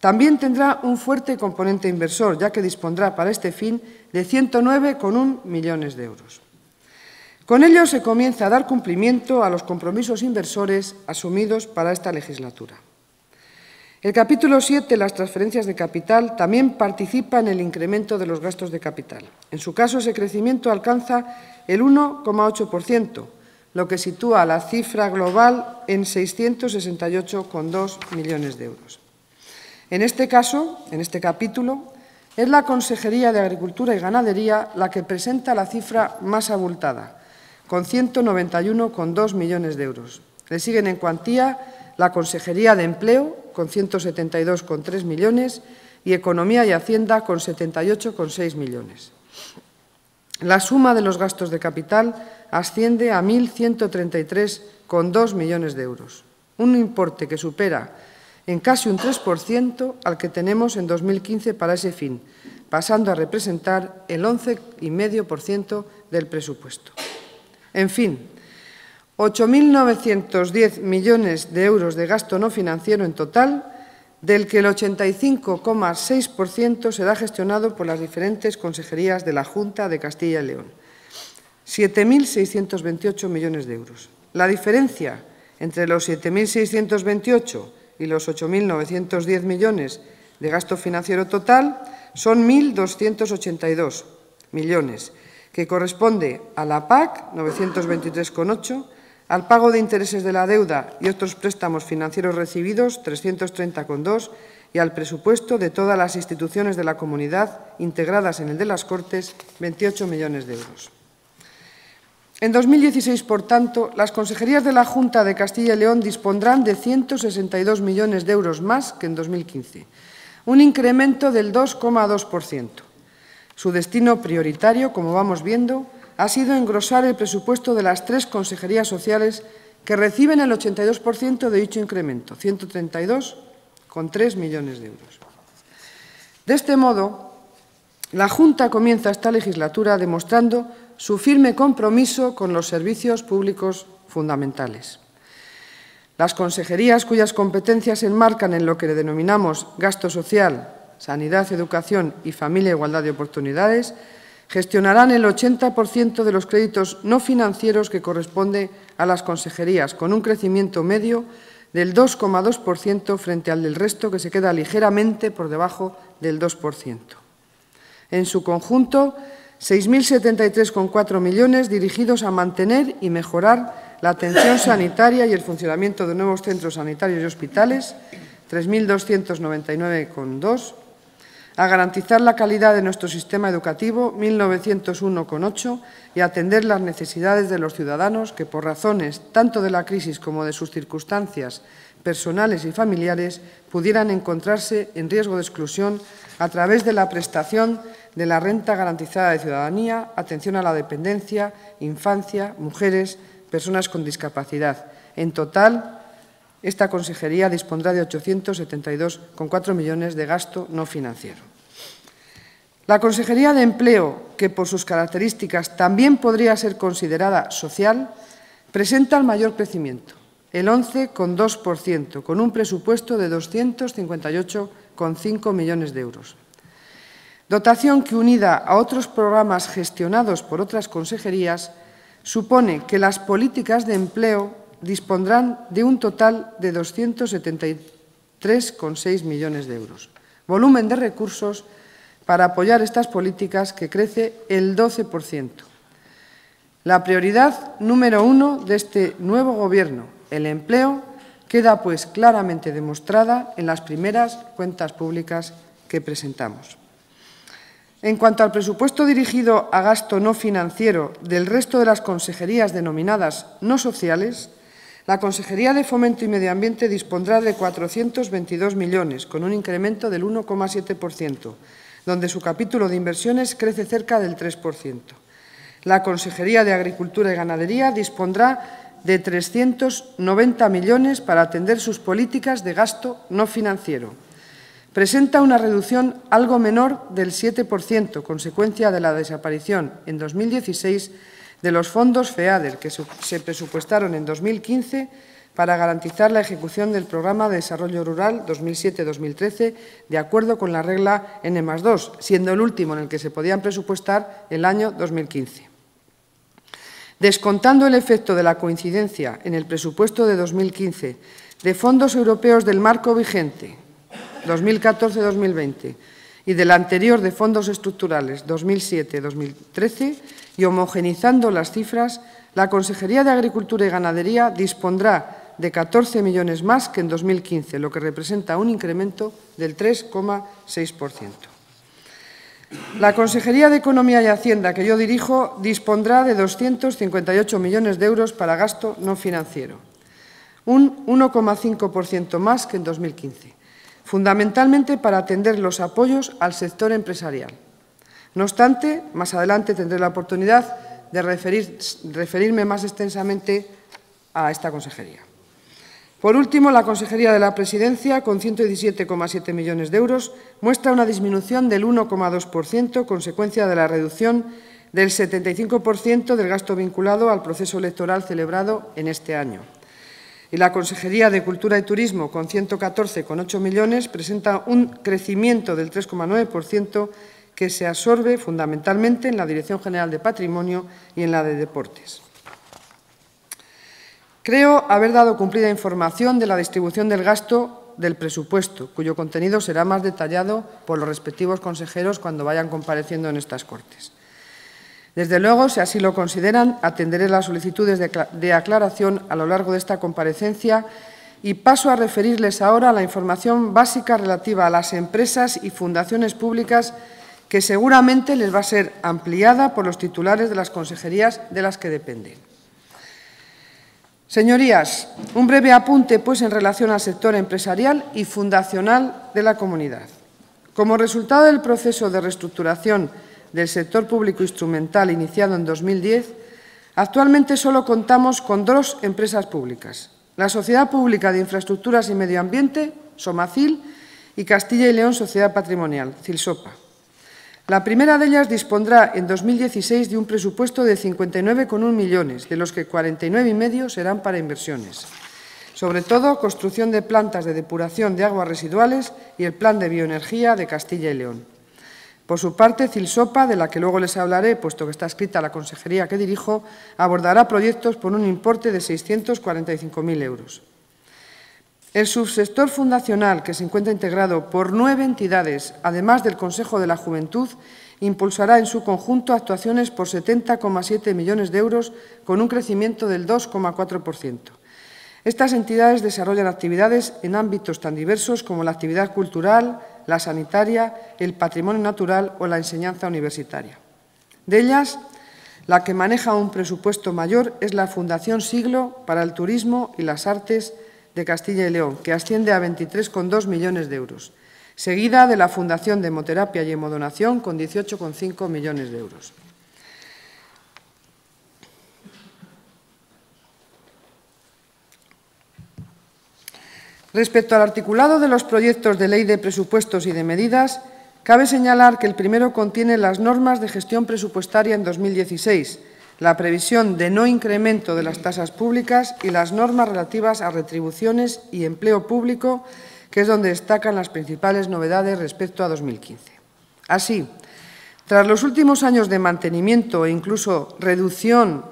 también tendrá un fuerte componente inversor, ya que dispondrá para este fin de 109,1 millones de euros. Con ello se comienza a dar cumplimiento a los compromisos inversores asumidos para esta legislatura. El capítulo 7, las transferencias de capital, también participa en el incremento de los gastos de capital. En su caso, ese crecimiento alcanza el 1,8%, lo que sitúa la cifra global en 668,2 millones de euros. En este caso, en este capítulo, es la Consejería de Agricultura y Ganadería la que presenta la cifra más abultada, con 191,2 millones de euros. Le siguen en cuantía la Consejería de Empleo, con 172,3 millones, y Economía y Hacienda, con 78,6 millones. La suma de los gastos de capital asciende a 1.133,2 millones de euros, un importe que supera en casi un 3% al que tenemos en 2015 para ese fin, pasando a representar el 11,5% del presupuesto. En fin, 8.910 millones de euros de gasto no financiero en total, del que el 85,6% será gestionado por las diferentes consejerías de la Junta de Castilla y León. 7.628 millones de euros. La diferencia entre los 7.628 y los 8.910 millones de gasto financiero total son 1.282 millones, que corresponde a la PAC, 923,8, al pago de intereses de la deuda y otros préstamos financieros recibidos, 330,2, y al presupuesto de todas las instituciones de la comunidad integradas en el de las Cortes, 28 millones de euros. En 2016, por tanto, las consejerías de la Junta de Castilla y León dispondrán de 162 millones de euros más que en 2015, un incremento del 2,2%. Su destino prioritario, como vamos viendo, ha sido engrosar el presupuesto de las tres consejerías sociales que reciben el 82% de dicho incremento, 132,3 millones de euros. De este modo, la Junta comienza esta legislatura demostrando su firme compromiso con los servicios públicos fundamentales. Las consejerías cuyas competencias se enmarcan en lo que denominamos gasto social, sanidad, educación y familia e igualdad de oportunidades gestionarán el 80% de los créditos no financieros que corresponde a las consejerías, con un crecimiento medio del 2,2% frente al del resto, que se queda ligeramente por debajo del 2%. En su conjunto, 6.073,4 millones dirigidos a mantener y mejorar la atención sanitaria y el funcionamiento de nuevos centros sanitarios y hospitales, 3.299,2 a garantizar la calidad de nuestro sistema educativo, 1901,8, y atender las necesidades de los ciudadanos que, por razones tanto de la crisis como de sus circunstancias personales y familiares, pudieran encontrarse en riesgo de exclusión a través de la prestación de la renta garantizada de ciudadanía, atención a la dependencia, infancia, mujeres, personas con discapacidad. En total, esta consejería dispondrá de 872,4 millones de gasto no financiero. La Consejería de Empleo, que por sus características también podría ser considerada social, presenta el mayor crecimiento, el 11,2%, con un presupuesto de 258,5 millones de euros. Dotación que, unida a otros programas gestionados por otras consejerías, supone que las políticas de empleo dispondrán de un total de 273,6 millones de euros. Volumen de recursos para apoyar estas políticas que crece el 12%. La prioridad número uno de este nuevo Gobierno, el empleo, queda pues claramente demostrada en las primeras cuentas públicas que presentamos. En cuanto al presupuesto dirigido a gasto no financiero del resto de las consejerías denominadas no sociales, la Consejería de Fomento y Medio Ambiente dispondrá de 422 millones, con un incremento del 1,7%, donde su capítulo de inversiones crece cerca del 3%. La Consejería de Agricultura y Ganadería dispondrá de 390 millones para atender sus políticas de gasto no financiero. Presenta una reducción algo menor del 7%, consecuencia de la desaparición en 2016 de los fondos FEADER que se presupuestaron en 2015 para garantizar la ejecución del Programa de Desarrollo Rural 2007-2013 de acuerdo con la regla N 2, siendo el último en el que se podían presupuestar el año 2015. Descontando el efecto de la coincidencia en el presupuesto de 2015 de fondos europeos del marco vigente 2014-2020 y del anterior de fondos estructurales 2007-2013 y homogenizando las cifras, la Consejería de Agricultura y Ganadería dispondrá de 14 millones más que en 2015, lo que representa un incremento del 3,6%. La Consejería de Economía y Hacienda, que yo dirijo, dispondrá de 258 millones de euros para gasto no financiero, un 1,5% más que en 2015 fundamentalmente para atender los apoyos al sector empresarial. No obstante, más adelante tendré la oportunidad de referirme más extensamente a esta consejería. Por último, la Consejería de la Presidencia, con 117,7 millones de euros, muestra una disminución del 1,2%, consecuencia de la reducción del 75% del gasto vinculado al proceso electoral celebrado en este año y la Consejería de Cultura y Turismo, con 114,8 millones, presenta un crecimiento del 3,9% que se absorbe fundamentalmente en la Dirección General de Patrimonio y en la de Deportes. Creo haber dado cumplida información de la distribución del gasto del presupuesto, cuyo contenido será más detallado por los respectivos consejeros cuando vayan compareciendo en estas Cortes. Desde luego, si así lo consideran, atenderé las solicitudes de aclaración a lo largo de esta comparecencia y paso a referirles ahora la información básica relativa a las empresas y fundaciones públicas que seguramente les va a ser ampliada por los titulares de las consejerías de las que dependen. Señorías, un breve apunte pues en relación al sector empresarial y fundacional de la comunidad. Como resultado del proceso de reestructuración del sector público instrumental iniciado en 2010, actualmente solo contamos con dos empresas públicas, la Sociedad Pública de Infraestructuras y Medio Ambiente, Somacil, y Castilla y León Sociedad Patrimonial, Cilsopa. La primera de ellas dispondrá en 2016 de un presupuesto de 59,1 millones, de los que 49,5 serán para inversiones. Sobre todo, construcción de plantas de depuración de aguas residuales y el Plan de Bioenergía de Castilla y León. Por su parte, Cilsopa, de la que luego les hablaré, puesto que está escrita la consejería que dirijo, abordará proyectos por un importe de 645.000 euros. El subsector fundacional, que se encuentra integrado por nueve entidades, además del Consejo de la Juventud, impulsará en su conjunto actuaciones por 70,7 millones de euros, con un crecimiento del 2,4%. Estas entidades desarrollan actividades en ámbitos tan diversos como la actividad cultural, la sanitaria, el patrimonio natural o la enseñanza universitaria. De ellas, la que maneja un presupuesto mayor es la Fundación Siglo para el Turismo y las Artes de Castilla y León, que asciende a 23,2 millones de euros, seguida de la Fundación de Hemoterapia y Hemodonación con 18,5 millones de euros. Respecto al articulado de los proyectos de ley de presupuestos y de medidas, cabe señalar que el primero contiene las normas de gestión presupuestaria en 2016, la previsión de no incremento de las tasas públicas y las normas relativas a retribuciones y empleo público, que es donde destacan las principales novedades respecto a 2015. Así, tras los últimos años de mantenimiento e incluso reducción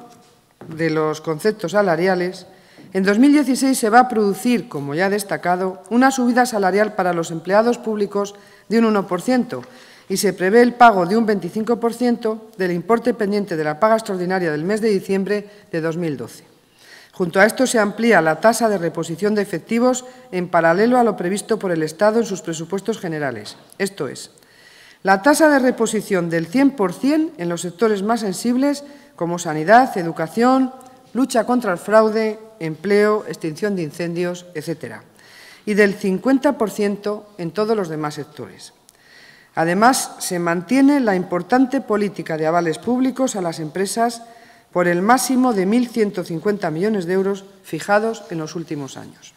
de los conceptos salariales, en 2016 se va a producir, como ya destacado, una subida salarial para los empleados públicos de un 1% y se prevé el pago de un 25% del importe pendiente de la paga extraordinaria del mes de diciembre de 2012. Junto a esto se amplía la tasa de reposición de efectivos en paralelo a lo previsto por el Estado en sus presupuestos generales. Esto es, la tasa de reposición del 100% en los sectores más sensibles como sanidad, educación, lucha contra el fraude, empleo, extinción de incendios, etc. Y del 50% en todos los demás sectores. Además, se mantiene la importante política de avales públicos a las empresas por el máximo de 1.150 millones de euros fijados en los últimos años.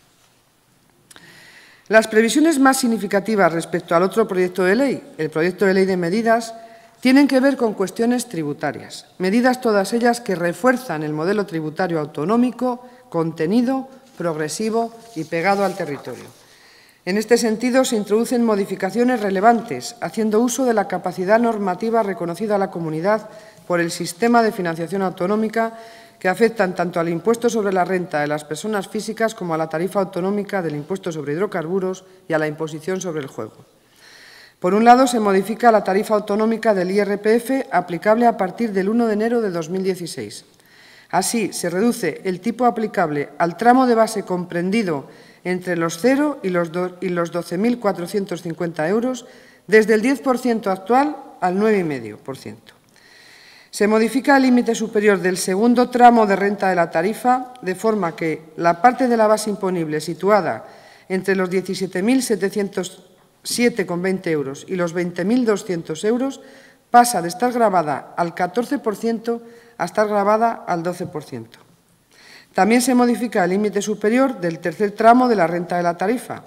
Las previsiones más significativas respecto al otro proyecto de ley, el proyecto de ley de medidas, tienen que ver con cuestiones tributarias, medidas todas ellas que refuerzan el modelo tributario autonómico, contenido, progresivo y pegado al territorio. En este sentido, se introducen modificaciones relevantes, haciendo uso de la capacidad normativa reconocida a la comunidad por el sistema de financiación autonómica que afectan tanto al impuesto sobre la renta de las personas físicas como a la tarifa autonómica del impuesto sobre hidrocarburos y a la imposición sobre el juego. Por un lado, se modifica la tarifa autonómica del IRPF aplicable a partir del 1 de enero de 2016. Así, se reduce el tipo aplicable al tramo de base comprendido entre los 0 y los 12.450 euros, desde el 10% actual al 9,5%. Se modifica el límite superior del segundo tramo de renta de la tarifa, de forma que la parte de la base imponible situada entre los 17.707,20 euros y los 20.200 euros pasa de estar grabada al 14% a estar grabada al 12%. También se modifica el límite superior del tercer tramo de la renta de la tarifa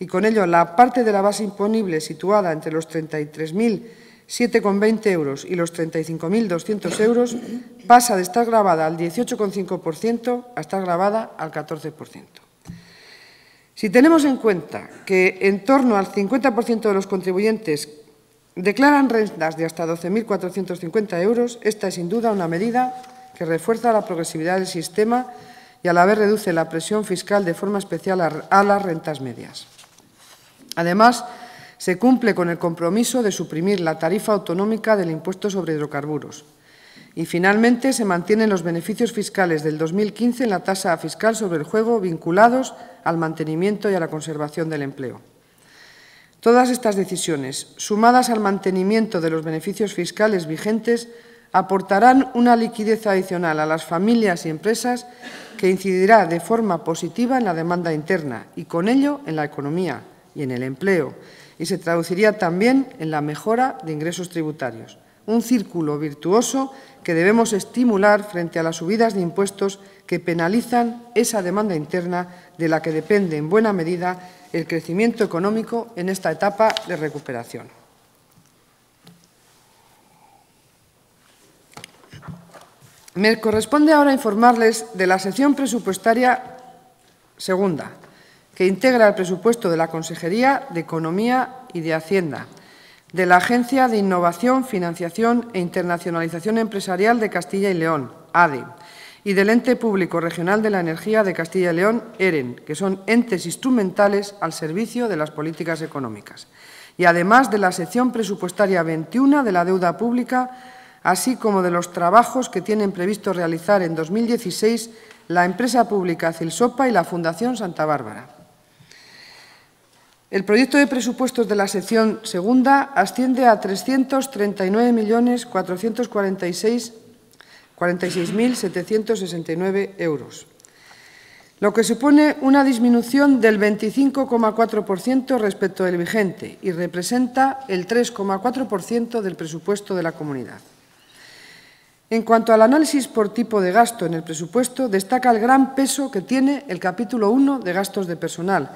y con ello la parte de la base imponible situada entre los 33.007,20 euros y los 35.200 euros pasa de estar grabada al 18,5% a estar grabada al 14%. Si tenemos en cuenta que en torno al 50% de los contribuyentes declaran rentas de hasta 12.450 euros, esta es sin duda una medida que refuerza la progresividad del sistema y a la vez reduce la presión fiscal de forma especial a las rentas medias. Además, se cumple con el compromiso de suprimir la tarifa autonómica del impuesto sobre hidrocarburos. Y, finalmente, se mantienen los beneficios fiscales del 2015 en la tasa fiscal sobre el juego vinculados al mantenimiento y a la conservación del empleo. Todas estas decisiones, sumadas al mantenimiento de los beneficios fiscales vigentes, aportarán una liquidez adicional a las familias y empresas que incidirá de forma positiva en la demanda interna y con ello en la economía y en el empleo y se traduciría también en la mejora de ingresos tributarios. Un círculo virtuoso que debemos estimular frente a las subidas de impuestos que penalizan esa demanda interna de la que depende en buena medida el crecimiento económico en esta etapa de recuperación. Me corresponde ahora informarles de la sección presupuestaria segunda, que integra el presupuesto de la Consejería de Economía y de Hacienda, de la Agencia de Innovación, Financiación e Internacionalización Empresarial de Castilla y León, ADE, y del Ente Público Regional de la Energía de Castilla y León, EREN, que son entes instrumentales al servicio de las políticas económicas, y además de la sección presupuestaria 21 de la deuda pública, así como de los trabajos que tienen previsto realizar en 2016 la empresa pública Cilsopa y la Fundación Santa Bárbara. El proyecto de presupuestos de la sección segunda asciende a 339.446.769 euros, lo que supone una disminución del 25,4% respecto del vigente y representa el 3,4% del presupuesto de la comunidad. En cuanto al análisis por tipo de gasto en el presupuesto, destaca el gran peso que tiene el capítulo 1 de gastos de personal,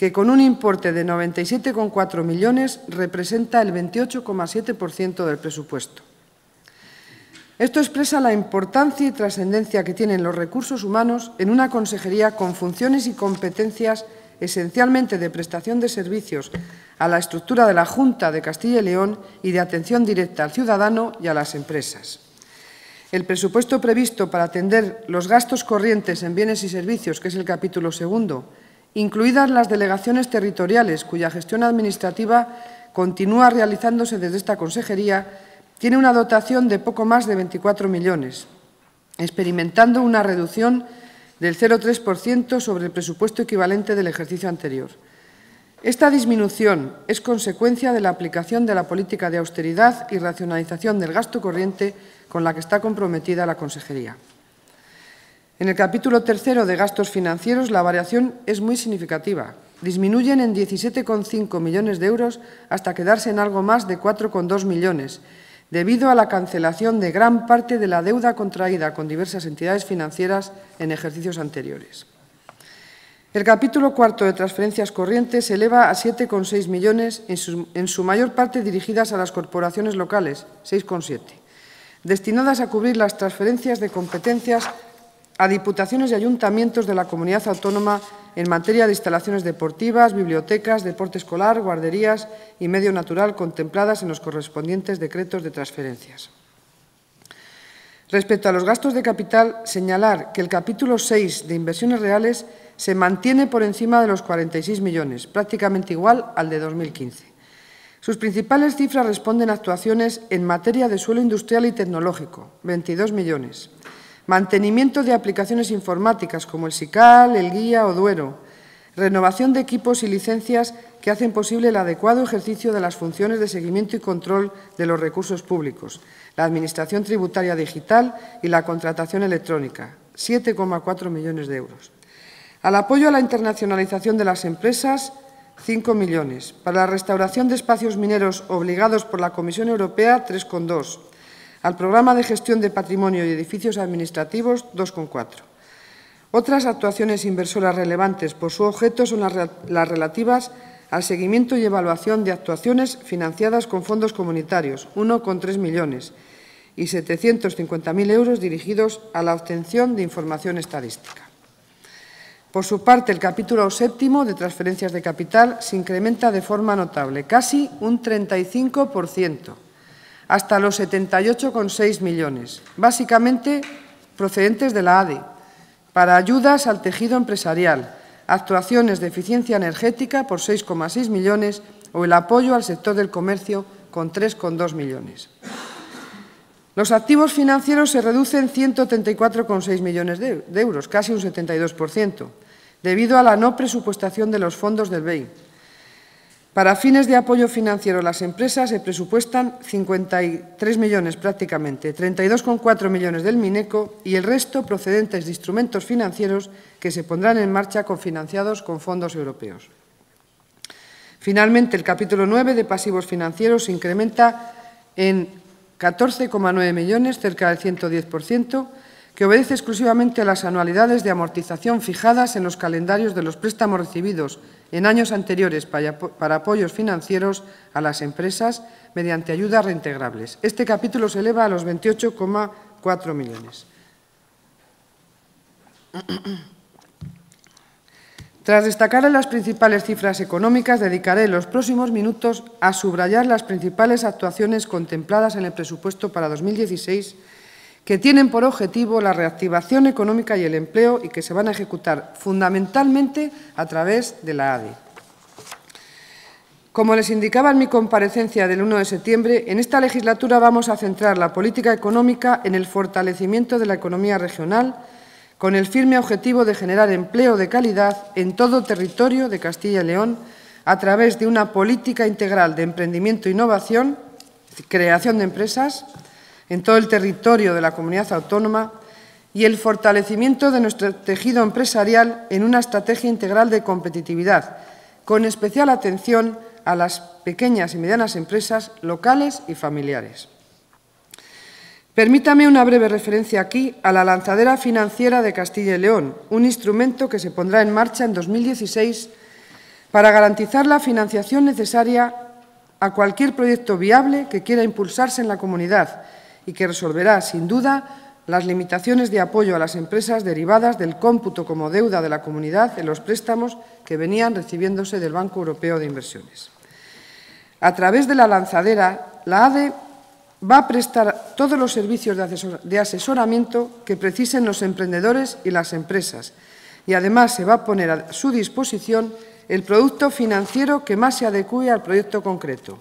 que con un importe de 97,4 millones representa el 28,7% del presupuesto. Esto expresa la importancia y trascendencia que tienen los recursos humanos en una consejería con funciones y competencias esencialmente de prestación de servicios a la estructura de la Junta de Castilla y León y de atención directa al ciudadano y a las empresas. El presupuesto previsto para atender los gastos corrientes en bienes y servicios, que es el capítulo segundo, incluidas las delegaciones territoriales, cuya gestión administrativa continúa realizándose desde esta consejería, tiene una dotación de poco más de 24 millones, experimentando una reducción del 0,3% sobre el presupuesto equivalente del ejercicio anterior. Esta disminución es consecuencia de la aplicación de la política de austeridad y racionalización del gasto corriente con la que está comprometida la Consejería. En el capítulo tercero de gastos financieros la variación es muy significativa. Disminuyen en 17,5 millones de euros hasta quedarse en algo más de 4,2 millones, debido a la cancelación de gran parte de la deuda contraída con diversas entidades financieras en ejercicios anteriores. El capítulo cuarto de transferencias corrientes se eleva a 7,6 millones, en su, en su, mayor parte dirigidas a las corporaciones locales, 6,7, destinadas a cubrir las transferencias de competencias a diputaciones y ayuntamientos de la comunidad autónoma en materia de instalaciones deportivas, bibliotecas, deporte escolar, guarderías y medio natural contempladas en los correspondientes decretos de transferencias. Respecto a los gastos de capital, señalar que el capítulo 6 de inversiones reales se mantiene por encima de los 46 millones, prácticamente igual al de 2015. Sus principales cifras responden a actuaciones en materia de suelo industrial y tecnológico, 22 millones, mantenimiento de aplicaciones informáticas como el SICAL, el Guía o Duero, renovación de equipos y licencias que hacen posible el adecuado ejercicio de las funciones de seguimiento y control de los recursos públicos, la Administración Tributaria Digital y la contratación electrónica, 7,4 millones de euros. Al apoyo a la internacionalización de las empresas, 5 millones. Para la restauración de espacios mineros obligados por la Comisión Europea, 3,2 al programa de gestión de patrimonio y edificios administrativos 2,4. Otras actuaciones inversoras relevantes por su objeto son las relativas al seguimiento y evaluación de actuaciones financiadas con fondos comunitarios, 1,3 millones, y 750.000 euros dirigidos a la obtención de información estadística. Por su parte, el capítulo séptimo de transferencias de capital se incrementa de forma notable, casi un 35 hasta los 78,6 millones, básicamente procedentes de la ADE, para ayudas al tejido empresarial, actuaciones de eficiencia energética por 6,6 millones o el apoyo al sector del comercio con 3,2 millones. Los activos financieros se reducen 134,6 millones de euros, casi un 72%, debido a la no presupuestación de los fondos del BEI, para fines de apoyo financiero a las empresas se presupuestan 53 millones prácticamente, 32,4 millones del Mineco y el resto procedentes de instrumentos financieros que se pondrán en marcha cofinanciados con fondos europeos. Finalmente, el capítulo 9 de pasivos financieros se incrementa en 14,9 millones, cerca del 110%, que obedece exclusivamente a las anualidades de amortización fijadas en los calendarios de los préstamos recibidos en años anteriores para apoyos financieros a las empresas mediante ayudas reintegrables. Este capítulo se eleva a los 28,4 millones. Tras destacar las principales cifras económicas, dedicaré los próximos minutos a subrayar las principales actuaciones contempladas en el presupuesto para 2016 que tienen por objetivo la reactivación económica y el empleo y que se van a ejecutar fundamentalmente a través de la ADE. Como les indicaba en mi comparecencia del 1 de septiembre, en esta legislatura vamos a centrar la política económica en el fortalecimiento de la economía regional, con el firme objetivo de generar empleo de calidad en todo territorio de Castilla y León a través de una política integral de emprendimiento e innovación, creación de empresas en todo el territorio de la comunidad autónoma y el fortalecimiento de nuestro tejido empresarial en una estrategia integral de competitividad, con especial atención a las pequeñas y medianas empresas locales y familiares. Permítame una breve referencia aquí a la lanzadera financiera de Castilla y León, un instrumento que se pondrá en marcha en 2016 para garantizar la financiación necesaria a cualquier proyecto viable que quiera impulsarse en la comunidad y que resolverá, sin duda, las limitaciones de apoyo a las empresas derivadas del cómputo como deuda de la comunidad en los préstamos que venían recibiéndose del Banco Europeo de Inversiones. A través de la lanzadera, la ADE va a prestar todos los servicios de asesoramiento que precisen los emprendedores y las empresas y además se va a poner a su disposición el producto financiero que más se adecue al proyecto concreto,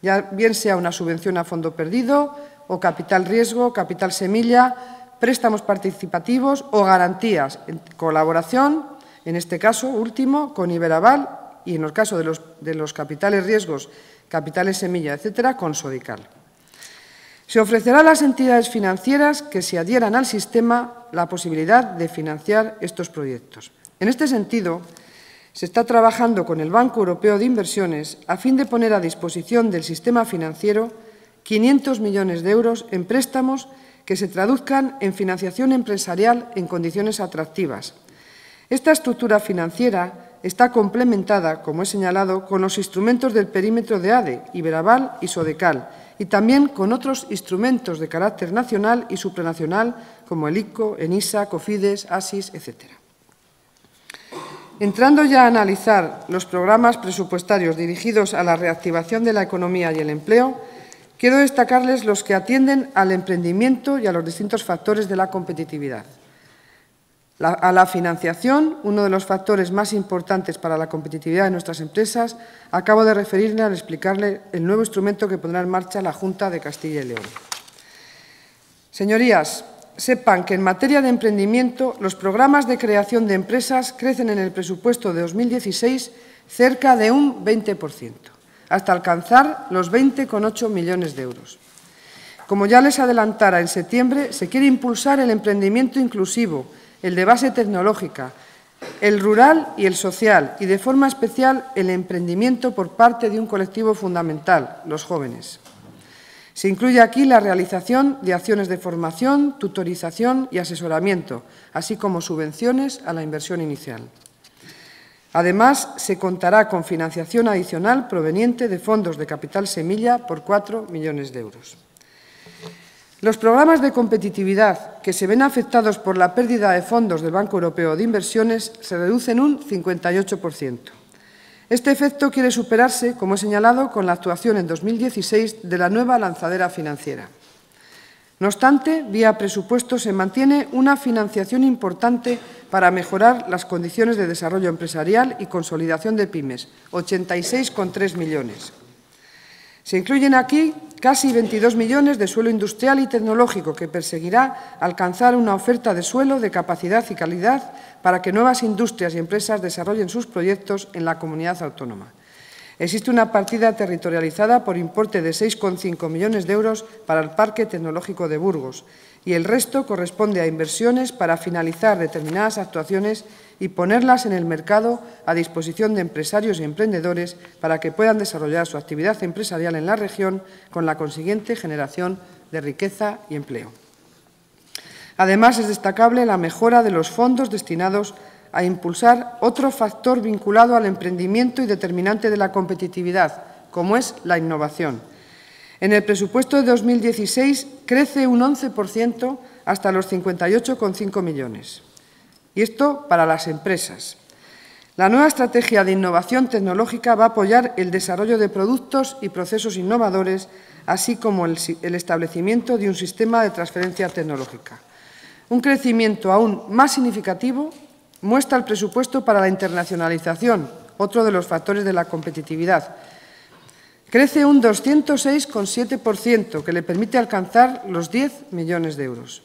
ya bien sea una subvención a fondo perdido o capital riesgo, capital semilla, préstamos participativos o garantías en colaboración, en este caso último, con Iberaval y en el caso de los, de los capitales riesgos, capitales semilla, etcétera, con Sodical. Se ofrecerá a las entidades financieras que se adhieran al sistema la posibilidad de financiar estos proyectos. En este sentido, se está trabajando con el Banco Europeo de Inversiones a fin de poner a disposición del sistema financiero 500 millones de euros en préstamos que se traduzcan en financiación empresarial en condiciones atractivas. Esta estructura financiera está complementada, como he señalado, con los instrumentos del perímetro de ADE, Iberaval y Sodecal, y también con otros instrumentos de carácter nacional y supranacional, como el ICO, ENISA, COFIDES, ASIS, etc. Entrando ya a analizar los programas presupuestarios dirigidos a la reactivación de la economía y el empleo, quiero destacarles los que atienden al emprendimiento y a los distintos factores de la competitividad. a la financiación, uno de los factores más importantes para la competitividad de nuestras empresas, acabo de referirme al explicarle el nuevo instrumento que pondrá en marcha la Junta de Castilla y León. Señorías, sepan que en materia de emprendimiento los programas de creación de empresas crecen en el presupuesto de 2016 cerca de un 20%, hasta alcanzar los 20,8 millones de euros. Como ya les adelantara en septiembre, se quiere impulsar el emprendimiento inclusivo, el de base tecnológica, el rural y el social, y de forma especial el emprendimiento por parte de un colectivo fundamental, los jóvenes. Se incluye aquí la realización de acciones de formación, tutorización y asesoramiento, así como subvenciones a la inversión inicial. Además, se contará con financiación adicional proveniente de fondos de capital semilla por 4 millones de euros. Los programas de competitividad que se ven afectados por la pérdida de fondos del Banco Europeo de Inversiones se reducen un 58%. Este efecto quiere superarse, como he señalado, con la actuación en 2016 de la nueva lanzadera financiera. No obstante, vía presupuesto se mantiene una financiación importante para mejorar las condiciones de desarrollo empresarial y consolidación de pymes, 86,3 millones. Se incluyen aquí casi 22 millones de suelo industrial y tecnológico que perseguirá alcanzar una oferta de suelo de capacidad y calidad para que nuevas industrias y empresas desarrollen sus proyectos en la comunidad autónoma. Existe una partida territorializada por importe de 6,5 millones de euros para el Parque Tecnológico de Burgos y el resto corresponde a inversiones para finalizar determinadas actuaciones y ponerlas en el mercado a disposición de empresarios y emprendedores para que puedan desarrollar su actividad empresarial en la región con la consiguiente generación de riqueza y empleo. Además, es destacable la mejora de los fondos destinados a impulsar otro factor vinculado al emprendimiento y determinante de la competitividad, como es la innovación. En el presupuesto de 2016 crece un 11% hasta los 58,5 millones. Y esto para las empresas. La nueva estrategia de innovación tecnológica va a apoyar el desarrollo de productos y procesos innovadores, así como el, establecimiento de un sistema de transferencia tecnológica. Un crecimiento aún más significativo muestra el presupuesto para la internacionalización, otro de los factores de la competitividad. Crece un 206,7%, que le permite alcanzar los 10 millones de euros.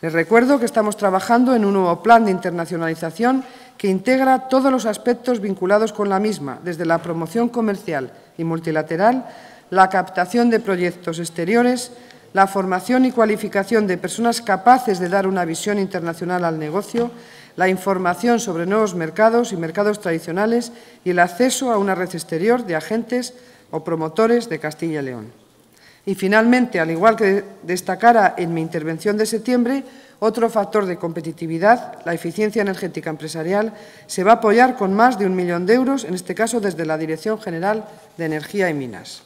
Les recuerdo que estamos trabajando en un nuevo plan de internacionalización que integra todos los aspectos vinculados con la misma, desde la promoción comercial y multilateral, la captación de proyectos exteriores, la formación y cualificación de personas capaces de dar una visión internacional al negocio, la información sobre nuevos mercados y mercados tradicionales y el acceso a una red exterior de agentes o promotores de Castilla y León. Y finalmente, al igual que destacara en mi intervención de septiembre, otro factor de competitividad, la eficiencia energética empresarial, se va a apoyar con más de un millón de euros, en este caso desde la Dirección General de Energía y Minas.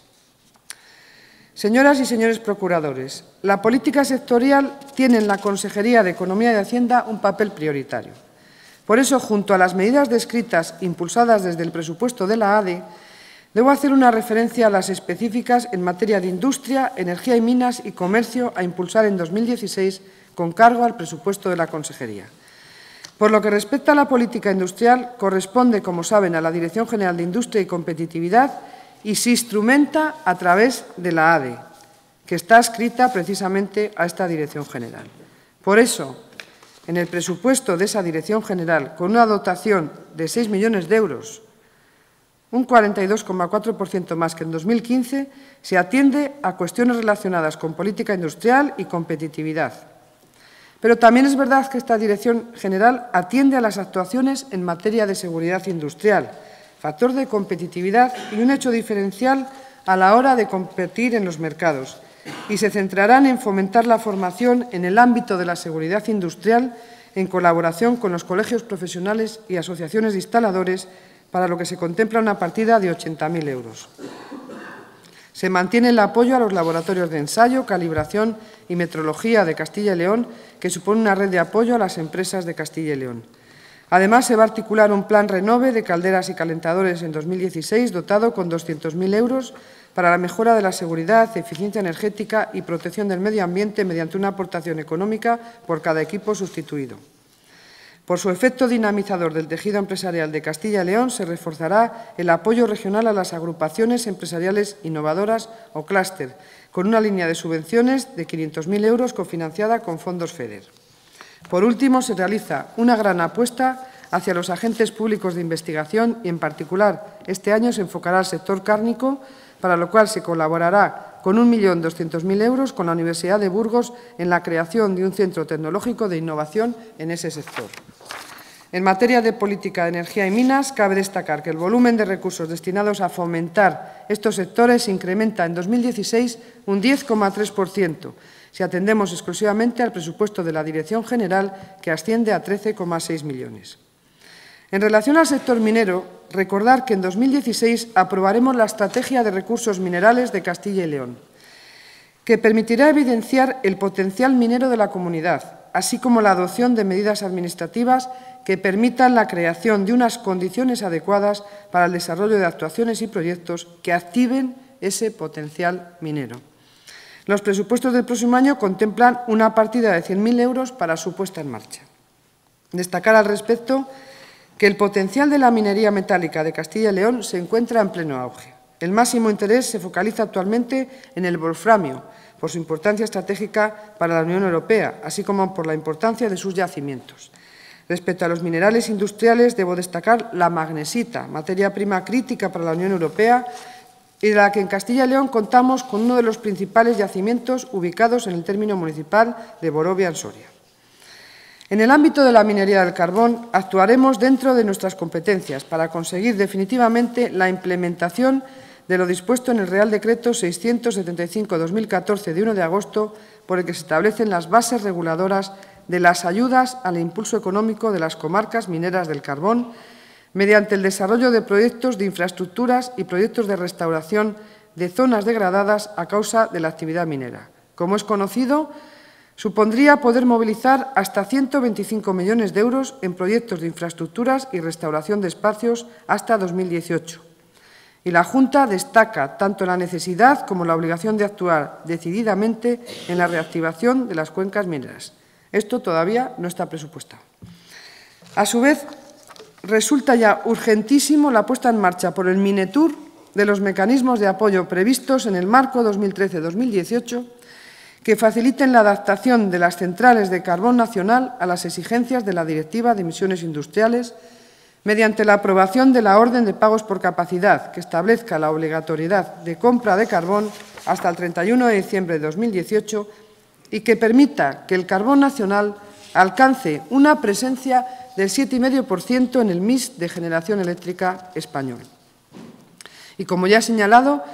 Señoras y señores procuradores, la política sectorial tiene en la Consejería de Economía y Hacienda un papel prioritario. Por eso, junto a las medidas descritas impulsadas desde el presupuesto de la ADE, debo hacer una referencia a las específicas en materia de industria, energía y minas y comercio a impulsar en 2016 con cargo al presupuesto de la Consejería. Por lo que respecta a la política industrial, corresponde, como saben, a la Dirección General de Industria y Competitividad y se instrumenta a través de la ADE, que está escrita precisamente a esta Dirección General. Por eso, en el presupuesto de esa Dirección General, con una dotación de 6 millones de euros, un 42,4% más que en 2015, se atiende a cuestiones relacionadas con política industrial y competitividad. Pero también es verdad que esta Dirección General atiende a las actuaciones en materia de seguridad industrial, factor de competitividad y un hecho diferencial a la hora de competir en los mercados, y se centrarán en fomentar la formación en el ámbito de la seguridad industrial en colaboración con los colegios profesionales y asociaciones de instaladores, para lo que se contempla una partida de 80.000 euros. Se mantiene el apoyo a los laboratorios de ensayo, calibración y metrología de Castilla y León, que supone una red de apoyo a las empresas de Castilla y León. Además, se va a articular un plan renove de calderas y calentadores en 2016 dotado con 200.000 euros para la mejora de la seguridad, eficiencia energética y protección del medio ambiente mediante una aportación económica por cada equipo sustituido. Por su efecto dinamizador del tejido empresarial de Castilla y León, se reforzará el apoyo regional a las agrupaciones empresariales innovadoras o clúster, con una línea de subvenciones de 500.000 euros cofinanciada con fondos FEDER. Por último, se realiza una gran apuesta hacia los agentes públicos de investigación y, en particular, este año se enfocará al sector cárnico, para lo cual se colaborará con 1.200.000 euros con la Universidad de Burgos en la creación de un centro tecnológico de innovación en ese sector. En materia de política de energía y minas, cabe destacar que el volumen de recursos destinados a fomentar estos sectores incrementa en 2016 un 10,3%, si atendemos exclusivamente al presupuesto de la Dirección General, que asciende a 13,6 millones. En relación al sector minero, recordar que en 2016 aprobaremos la Estrategia de Recursos Minerales de Castilla y León, que permitirá evidenciar el potencial minero de la comunidad, así como la adopción de medidas administrativas que permitan la creación de unas condiciones adecuadas para el desarrollo de actuaciones y proyectos que activen ese potencial minero. Los presupuestos del próximo año contemplan una partida de 100.000 euros para su puesta en marcha. Destacar al respecto que el potencial de la minería metálica de Castilla y León se encuentra en pleno auge. El máximo interés se focaliza actualmente en el wolframio, por su importancia estratégica para la Unión Europea, así como por la importancia de sus yacimientos. Respecto a los minerales industriales, debo destacar la magnesita, materia prima crítica para la Unión Europea, y de la que en Castilla y León contamos con uno de los principales yacimientos ubicados en el término municipal de Borovia, en Soria. En el ámbito de la minería del carbón, actuaremos dentro de nuestras competencias para conseguir definitivamente la implementación de lo dispuesto en el Real Decreto 675-2014 de 1 de agosto, por el que se establecen las bases reguladoras de las ayudas al impulso económico de las comarcas mineras del carbón mediante el desarrollo de proyectos de infraestructuras y proyectos de restauración de zonas degradadas a causa de la actividad minera. Como es conocido, supondría poder movilizar hasta 125 millones de euros en proyectos de infraestructuras y restauración de espacios hasta 2018. Y la Junta destaca tanto la necesidad como la obligación de actuar decididamente en la reactivación de las cuencas mineras. Esto todavía no está presupuestado. A su vez, resulta ya urgentísimo la puesta en marcha por el Minetur de los mecanismos de apoyo previstos en el marco 2013-2018 que faciliten la adaptación de las centrales de carbón nacional a las exigencias de la Directiva de Emisiones Industriales mediante la aprobación de la orden de pagos por capacidad que establezca la obligatoriedad de compra de carbón hasta el 31 de diciembre de 2018 y que permita que el carbón nacional alcance una presencia del 7,5% en el mix de generación eléctrica español. Y como ya he señalado,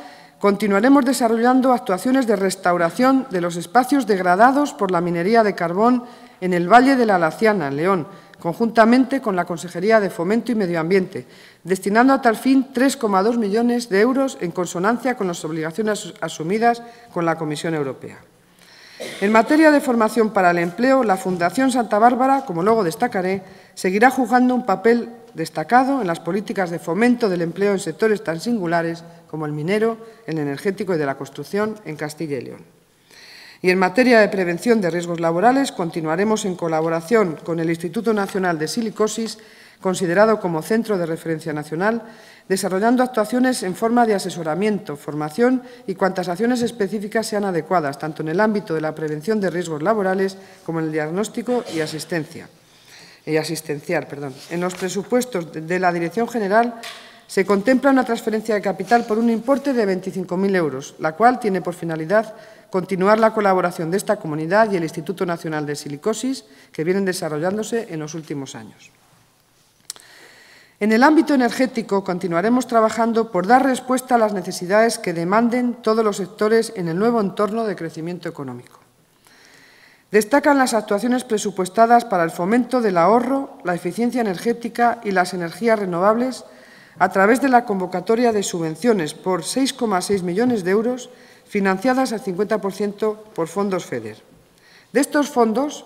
Continuaremos desarrollando actuaciones de restauración de los espacios degradados por la minería de carbón en el Valle de la Laciana, en León, conjuntamente con la Consejería de Fomento y Medio Ambiente, destinando a tal fin 3,2 millones de euros en consonancia con las obligaciones asumidas con la Comisión Europea. En materia de formación para el empleo, la Fundación Santa Bárbara, como luego destacaré, seguirá jugando un papel destacado en las políticas de fomento del empleo en sectores tan singulares como el minero, el energético y de la construcción en Castilla y León. Y en materia de prevención de riesgos laborales, continuaremos en colaboración con el Instituto Nacional de Silicosis, considerado como centro de referencia nacional, desarrollando actuaciones en forma de asesoramiento, formación y cuantas acciones específicas sean adecuadas, tanto en el ámbito de la prevención de riesgos laborales como en el diagnóstico y asistencia y. En los presupuestos de la Dirección General se contempla una transferencia de capital por un importe de 25.000 euros, la cual tiene por finalidad continuar la colaboración de esta comunidad y el Instituto Nacional de Silicosis, que vienen desarrollándose en los últimos años. En el ámbito energético continuaremos trabajando por dar respuesta a las necesidades que demanden todos los sectores en el nuevo entorno de crecimiento económico. Destacan las actuaciones presupuestadas para el fomento del ahorro, la eficiencia energética y las energías renovables a través de la convocatoria de subvenciones por 6,6 millones de euros financiadas al 50% por fondos FEDER. De estos fondos,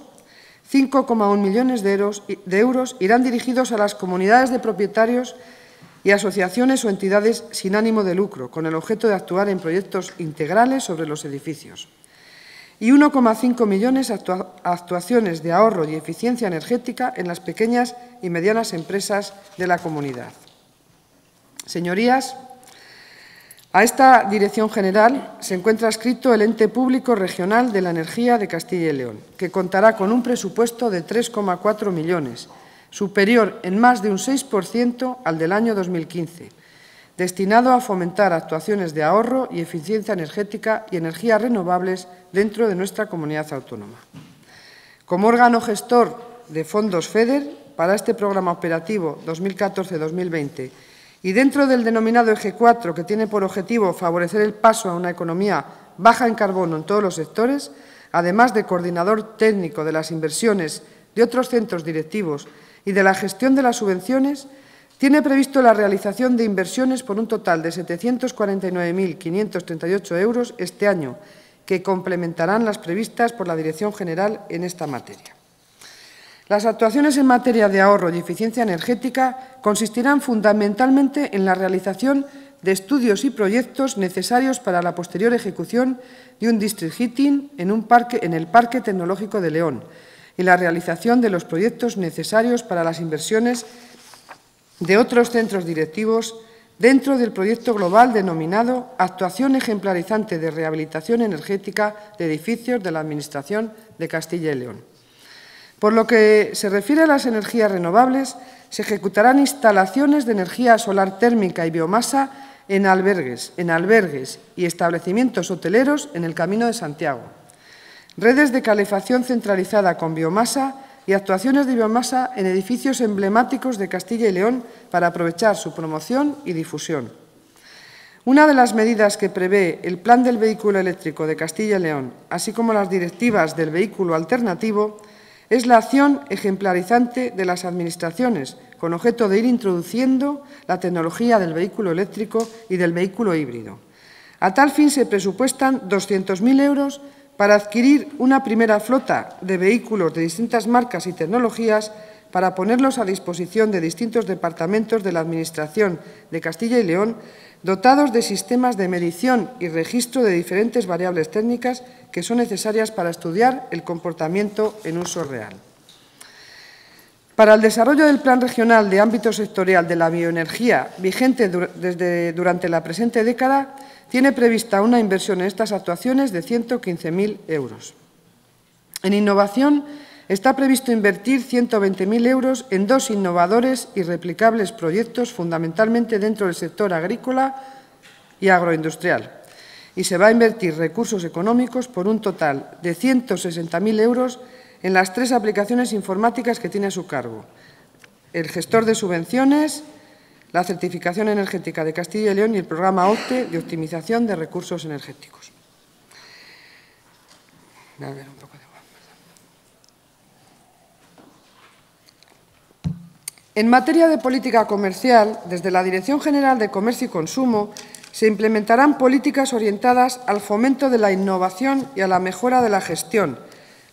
5,1 millones de euros, irán dirigidos a las comunidades de propietarios y asociaciones o entidades sin ánimo de lucro, con el objeto de actuar en proyectos integrales sobre los edificios. Y 1,5 millones a actuaciones de ahorro y eficiencia energética en las pequeñas y medianas empresas de la comunidad. Señorías, a esta Dirección General se encuentra escrito el Ente Público Regional de la Energía de Castilla y León, que contará con un presupuesto de 3,4 millones, superior en más de un 6% al del año 2015, destinado a fomentar actuaciones de ahorro y eficiencia energética y energías renovables dentro de nuestra comunidad autónoma. Como órgano gestor de fondos FEDER, para este programa operativo 2014-2020 y dentro del denominado Eje 4, que tiene por objetivo favorecer el paso a una economía baja en carbono en todos los sectores, además de coordinador técnico de las inversiones de otros centros directivos y de la gestión de las subvenciones, tiene previsto la realización de inversiones por un total de 749.538 euros este año, que complementarán las previstas por la Dirección General en esta materia. Las actuaciones en materia de ahorro y eficiencia energética consistirán fundamentalmente en la realización de estudios y proyectos necesarios para la posterior ejecución de un district heating en, el Parque Tecnológico de León y la realización de los proyectos necesarios para las inversiones de otros centros directivos dentro del proyecto global denominado Actuación ejemplarizante de rehabilitación energética de edificios de la Administración de Castilla y León. Por lo que se refiere a las energías renovables, se ejecutarán instalaciones de energía solar térmica y biomasa en albergues, en albergues y establecimientos hoteleros en el Camino de Santiago, redes de calefacción centralizada con biomasa y actuaciones de biomasa en edificios emblemáticos de Castilla y León para aprovechar su promoción y difusión. Una de las medidas que prevé el Plan del Vehículo Eléctrico de Castilla y León, así como las directivas del vehículo alternativo, es la acción ejemplarizante de las Administraciones, con objeto de ir introduciendo la tecnología del vehículo eléctrico y del vehículo híbrido. A tal fin se presupuestan 200.000 euros para adquirir una primera flota de vehículos de distintas marcas y tecnologías para ponerlos a disposición de distintos departamentos de la Administración de Castilla y León, dotados de sistemas de medición y registro de diferentes variables técnicas que son necesarias para estudiar el comportamiento en uso real. Para el desarrollo del Plan Regional de Ámbito Sectorial de la Bioenergía, vigente desde, durante la presente década, tiene prevista una inversión en estas actuaciones de 115.000 euros. En innovación, está previsto invertir 120.000 euros en dos innovadores y replicables proyectos, fundamentalmente dentro del sector agrícola y agroindustrial. Y se va a invertir recursos económicos por un total de 160.000 euros en las tres aplicaciones informáticas que tiene a su cargo. El gestor de subvenciones, la certificación energética de Castilla y León y el programa OCTE de optimización de recursos energéticos. En materia de política comercial, desde la Dirección General de Comercio y Consumo se implementarán políticas orientadas al fomento de la innovación y a la mejora de la gestión,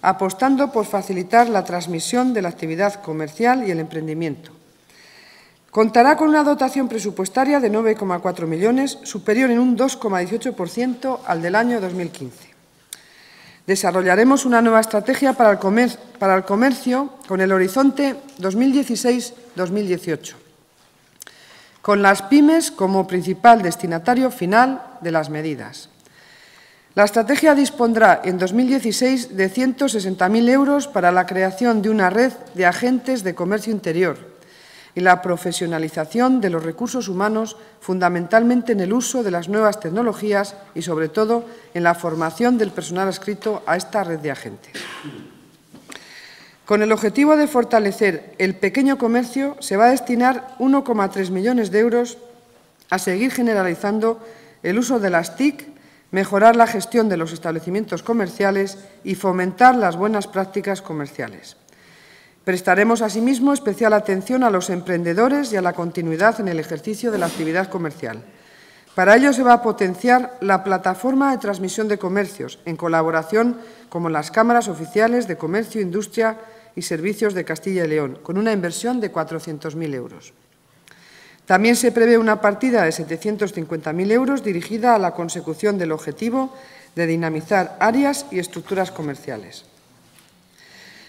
apostando por facilitar la transmisión de la actividad comercial y el emprendimiento. Contará con una dotación presupuestaria de 9,4 millones, superior en un 2,18% al del año 2015. Desarrollaremos una nueva estrategia para el, para el comercio con el horizonte 2016-2018, con las pymes como principal destinatario final de las medidas. La estrategia dispondrá en 2016 de 160.000 euros para la creación de una red de agentes de comercio interior y la profesionalización de los recursos humanos, fundamentalmente en el uso de las nuevas tecnologías y, sobre todo, en la formación del personal adscrito a esta red de agentes. Con el objetivo de fortalecer el pequeño comercio, se va a destinar 1,3 millones de euros a seguir generalizando el uso de las TIC mejorar la gestión de los establecimientos comerciales y fomentar las buenas prácticas comerciales. Prestaremos asimismo especial atención a los emprendedores y a la continuidad en el ejercicio de la actividad comercial. Para ello se va a potenciar la plataforma de transmisión de comercios en colaboración con las cámaras oficiales de comercio, industria y servicios de Castilla y León, con una inversión de 400.000 euros. También se prevé una partida de 750.000 euros dirigida a la consecución del objetivo de dinamizar áreas y estructuras comerciales.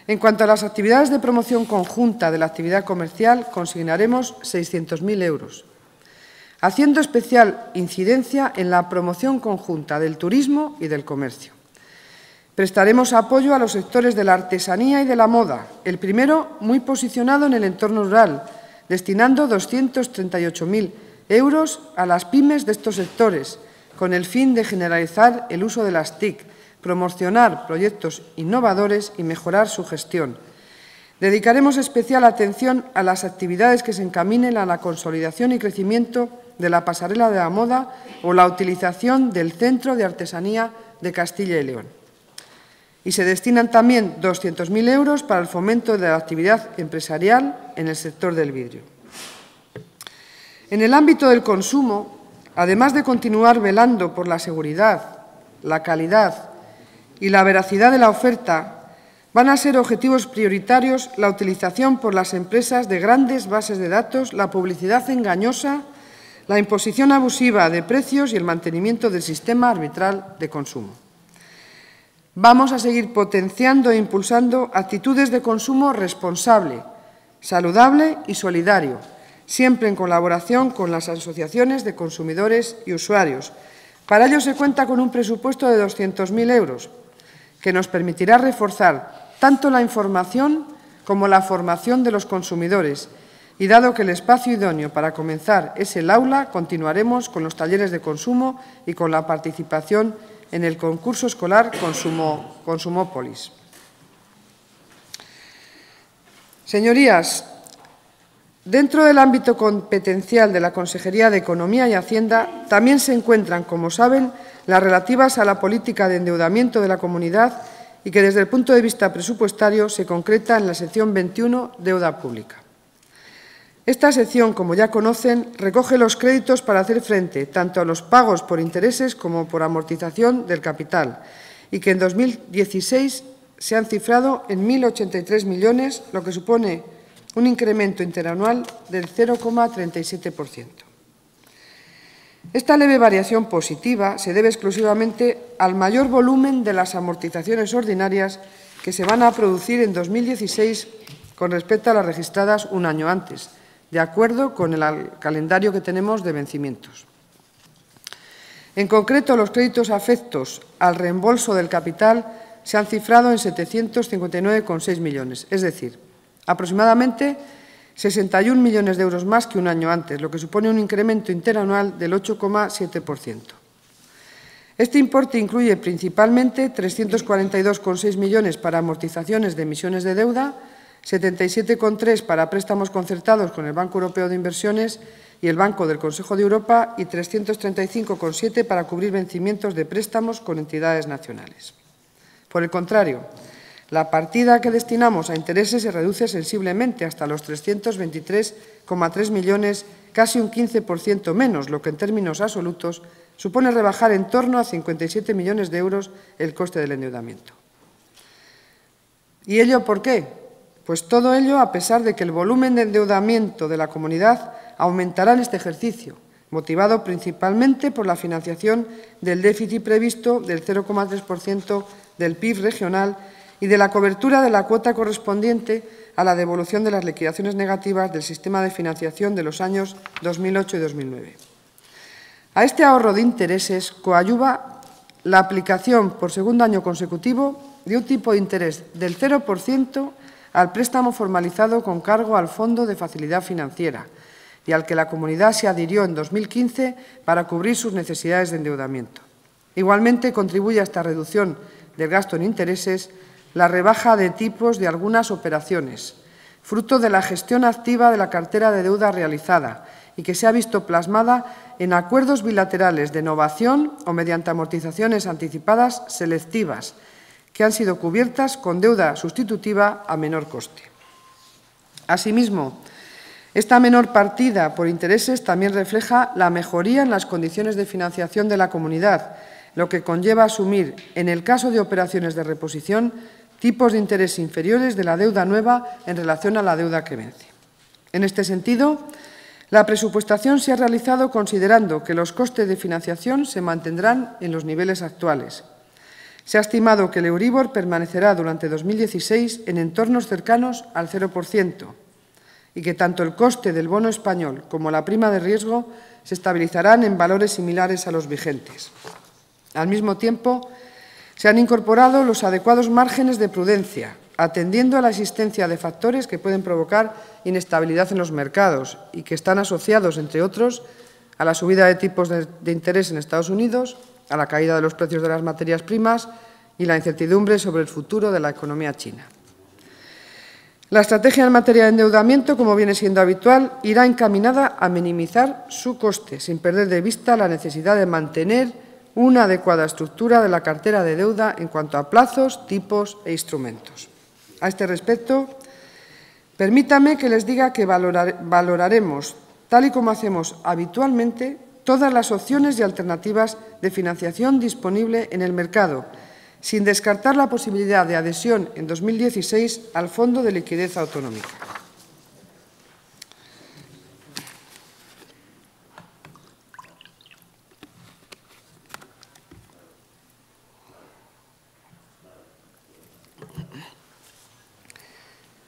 En cuanto a las actividades de promoción conjunta de la actividad comercial, consignaremos 600.000 euros, haciendo especial incidencia en la promoción conjunta del turismo y del comercio. Prestaremos apoyo a los sectores de la artesanía y de la moda, el primero muy posicionado en el entorno rural, destinando 238.000 euros a las pymes de estos sectores, con el fin de generalizar el uso de las TIC, promocionar proyectos innovadores y mejorar su gestión. Dedicaremos especial atención a las actividades que se encaminen a la consolidación y crecimiento de la pasarela de la moda o la utilización del Centro de Artesanía de Castilla y León. Y se destinan también 200.000 euros para el fomento de la actividad empresarial en el sector del vidrio. En el ámbito del consumo, además de continuar velando por la seguridad, la calidad y la veracidad de la oferta, van a ser objetivos prioritarios la utilización por las empresas de grandes bases de datos, la publicidad engañosa, la imposición abusiva de precios y el mantenimiento del sistema arbitral de consumo. Vamos a seguir potenciando e impulsando actitudes de consumo responsable, saludable y solidario, siempre en colaboración con las asociaciones de consumidores y usuarios. Para ello se cuenta con un presupuesto de 200.000 euros, que nos permitirá reforzar tanto la información como la formación de los consumidores. Y dado que el espacio idóneo para comenzar es el aula, continuaremos con los talleres de consumo y con la participación en el concurso escolar Consumo, Consumópolis. Señorías, dentro del ámbito competencial de la Consejería de Economía y Hacienda también se encuentran, como saben, las relativas a la política de endeudamiento de la comunidad y que desde el punto de vista presupuestario se concreta en la sección 21, Deuda Pública. Esta sección, como ya conocen, recoge los créditos para hacer frente tanto a los pagos por intereses como por amortización del capital y que en 2016 se han cifrado en 1.083 millones, lo que supone un incremento interanual del 0,37%. Esta leve variación positiva se debe exclusivamente al mayor volumen de las amortizaciones ordinarias que se van a producir en 2016 con respecto a las registradas un año antes, de acuerdo con el calendario que tenemos de vencimientos. En concreto, los créditos afectos al reembolso del capital se han cifrado en 759,6 millones, es decir, aproximadamente 61 millones de euros más que un año antes, lo que supone un incremento interanual del 8,7%. Este importe incluye principalmente 342,6 millones para amortizaciones de emisiones de deuda, 77,3 para préstamos concertados con el Banco Europeo de Inversiones y el Banco del Consejo de Europa y 335,7 para cubrir vencimientos de préstamos con entidades nacionales. Por el contrario, la partida que destinamos a intereses se reduce sensiblemente hasta los 323,3 millones, casi un 15% menos, lo que en términos absolutos supone rebajar en torno a 57 millones de euros el coste del endeudamiento. ¿Y ello por qué? Pues todo ello a pesar de que el volumen de endeudamiento de la comunidad aumentará en este ejercicio, motivado principalmente por la financiación del déficit previsto del 0,3% del PIB regional y de la cobertura de la cuota correspondiente a la devolución de las liquidaciones negativas del sistema de financiación de los años 2008 y 2009. A este ahorro de intereses coayuva la aplicación por segundo año consecutivo de un tipo de interés del 0% al préstamo formalizado con cargo al Fondo de Facilidad Financiera, y al que la comunidad se adhirió en 2015 para cubrir sus necesidades de endeudamiento. Igualmente contribuye a esta reducción del gasto en intereses la rebaja de tipos de algunas operaciones, fruto de la gestión activa de la cartera de deuda realizada y que se ha visto plasmada en acuerdos bilaterales de innovación o mediante amortizaciones anticipadas selectivas, que han sido cubiertas con deuda sustitutiva a menor coste. Asimismo, esta menor partida por intereses también refleja la mejoría en las condiciones de financiación de la comunidad, lo que conlleva asumir, en el caso de operaciones de reposición, tipos de interés inferiores de la deuda nueva en relación a la deuda que vence. En este sentido, la presupuestación se ha realizado considerando que los costes de financiación se mantendrán en los niveles actuales. Se ha estimado que el Euribor permanecerá durante 2016 en entornos cercanos al 0%, y que tanto el coste del bono español como la prima de riesgo se estabilizarán en valores similares a los vigentes. Al mismo tiempo, se han incorporado los adecuados márgenes de prudencia, atendiendo a la existencia de factores que pueden provocar inestabilidad en los mercados y que están asociados, entre otros, a la subida de tipos de, interés en Estados Unidos, a la caída de los precios de las materias primas y la incertidumbre sobre el futuro de la economía china. La estrategia en materia de endeudamiento, como viene siendo habitual, irá encaminada a minimizar su coste, sin perder de vista la necesidad de mantener una adecuada estructura de la cartera de deuda en cuanto a plazos, tipos e instrumentos. A este respecto, permítame que les diga que valorar, valoraremos, tal y como hacemos habitualmente, todas las opciones y alternativas de financiación disponible en el mercado, sin descartar la posibilidad de adhesión en 2016 al Fondo de Liquidez Autonómica.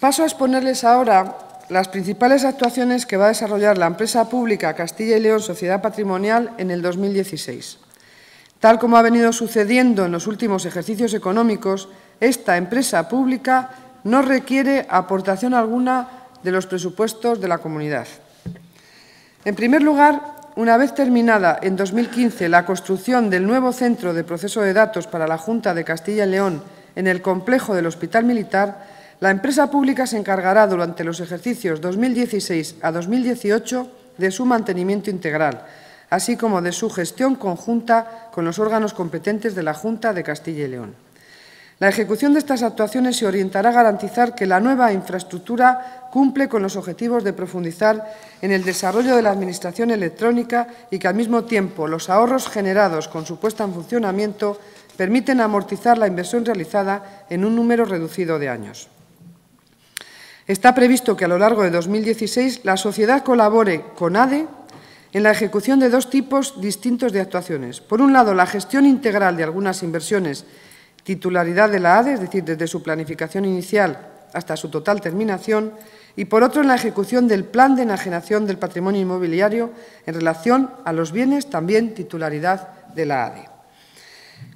Paso a exponerles ahora las principales actuaciones que va a desarrollar la empresa pública Castilla y León Sociedad Patrimonial en el 2016. Tal como ha venido sucediendo en los últimos ejercicios económicos, esta empresa pública no requiere aportación alguna de los presupuestos de la comunidad. En primer lugar, una vez terminada en 2015 la construcción del nuevo centro de proceso de datos para la Junta de Castilla y León en el complejo del Hospital Militar, la empresa pública se encargará durante los ejercicios 2016 a 2018 de su mantenimiento integral, así como de su gestión conjunta con los órganos competentes de la Junta de Castilla y León. La ejecución de estas actuaciones se orientará a garantizar que la nueva infraestructura cumple con los objetivos de profundizar en el desarrollo de la Administración electrónica y que, al mismo tiempo, los ahorros generados con su puesta en funcionamiento permiten amortizar la inversión realizada en un número reducido de años. Está previsto que a lo largo de 2016 la sociedad colabore con ADE en la ejecución de dos tipos distintos de actuaciones. Por un lado, la gestión integral de algunas inversiones, titularidad de la ADE, es decir, desde su planificación inicial hasta su total terminación, y por otro, en la ejecución del plan de enajenación del patrimonio inmobiliario en relación a los bienes también titularidad de la ADE.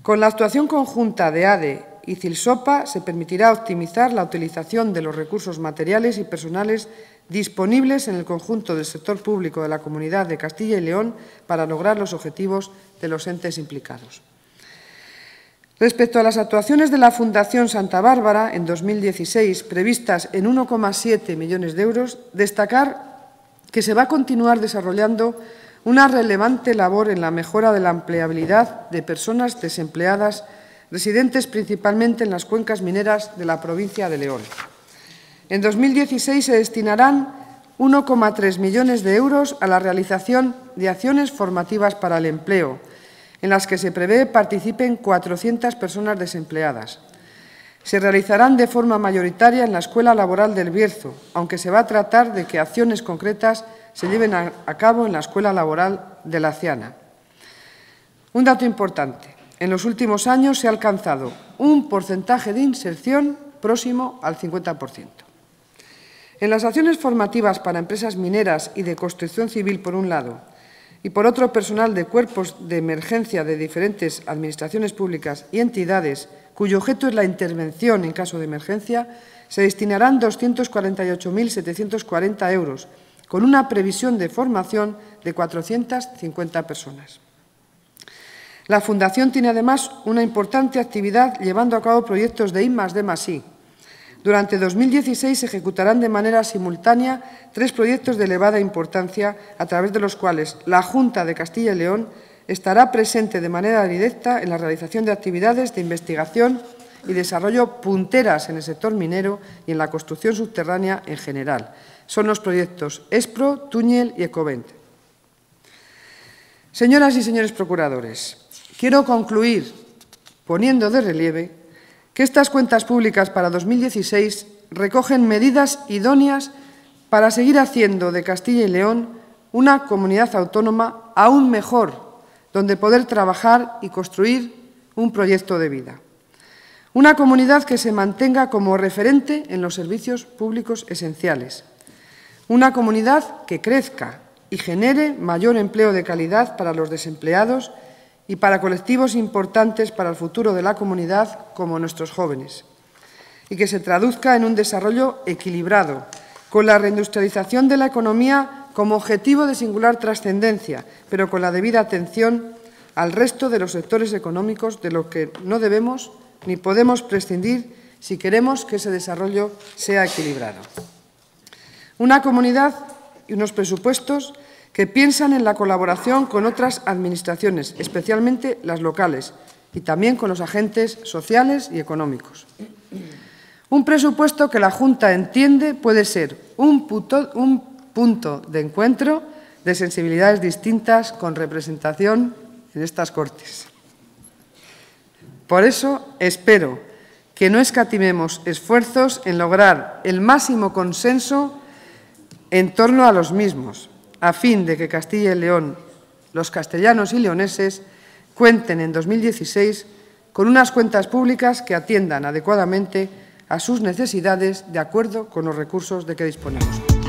Con la actuación conjunta de ADE y CILSOPA se permitirá optimizar la utilización de los recursos materiales y personales disponibles en el conjunto del sector público de la Comunidad de Castilla y León para lograr los objetivos de los entes implicados. Respecto a las actuaciones de la Fundación Santa Bárbara en 2016, previstas en 1,7 millones de euros, destacar que se va a continuar desarrollando una relevante labor en la mejora de la empleabilidad de personas desempleadas residentes principalmente en las cuencas mineras de la provincia de León. En 2016 se destinarán 1,3 millones de euros a la realización de acciones formativas para el empleo, en las que se prevé participen 400 personas desempleadas. Se realizarán de forma mayoritaria en la Escuela Laboral del Bierzo, aunque se va a tratar de que acciones concretas se lleven a, cabo en la Escuela Laboral de la Ciana. Un dato importante. En los últimos años se ha alcanzado un porcentaje de inserción próximo al 50%. En las acciones formativas para empresas mineras y de construcción civil, por un lado, y por otro personal de cuerpos de emergencia de diferentes administraciones públicas y entidades cuyo objeto es la intervención en caso de emergencia, se destinarán 248.740 euros, con una previsión de formación de 450 personas. La Fundación tiene además una importante actividad llevando a cabo proyectos de I D I. Durante 2016 se ejecutarán de manera simultánea tres proyectos de elevada importancia a través de los cuales la Junta de Castilla y León estará presente de manera directa en la realización de actividades de investigación y desarrollo punteras en el sector minero y en la construcción subterránea en general. Son los proyectos ESPRO, Túñel y Ecovent. Señoras y señores procuradores, quiero concluir poniendo de relieve que estas cuentas públicas para 2016 recogen medidas idóneas para seguir haciendo de Castilla y León una comunidad autónoma aún mejor, donde poder trabajar y construir un proyecto de vida. Una comunidad que se mantenga como referente en los servicios públicos esenciales. Una comunidad que crezca y genere mayor empleo de calidad para los desempleados y para colectivos importantes para el futuro de la comunidad como nuestros jóvenes, y que se traduzca en un desarrollo equilibrado, con la reindustrialización de la economía como objetivo de singular trascendencia, pero con la debida atención al resto de los sectores económicos de lo que no debemos ni podemos prescindir si queremos que ese desarrollo sea equilibrado. Una comunidad y unos presupuestos que piensan en la colaboración con otras administraciones, especialmente las locales, y también con los agentes sociales y económicos. Un presupuesto que la Junta entiende puede ser un, punto de encuentro de sensibilidades distintas con representación en estas Cortes. Por eso espero que no escatimemos esfuerzos en lograr el máximo consenso en torno a los mismos, a fin de que Castilla y León, los castellanos y leoneses, cuenten en 2016 con unas cuentas públicas que atiendan adecuadamente a sus necesidades de acuerdo con los recursos de que disponemos.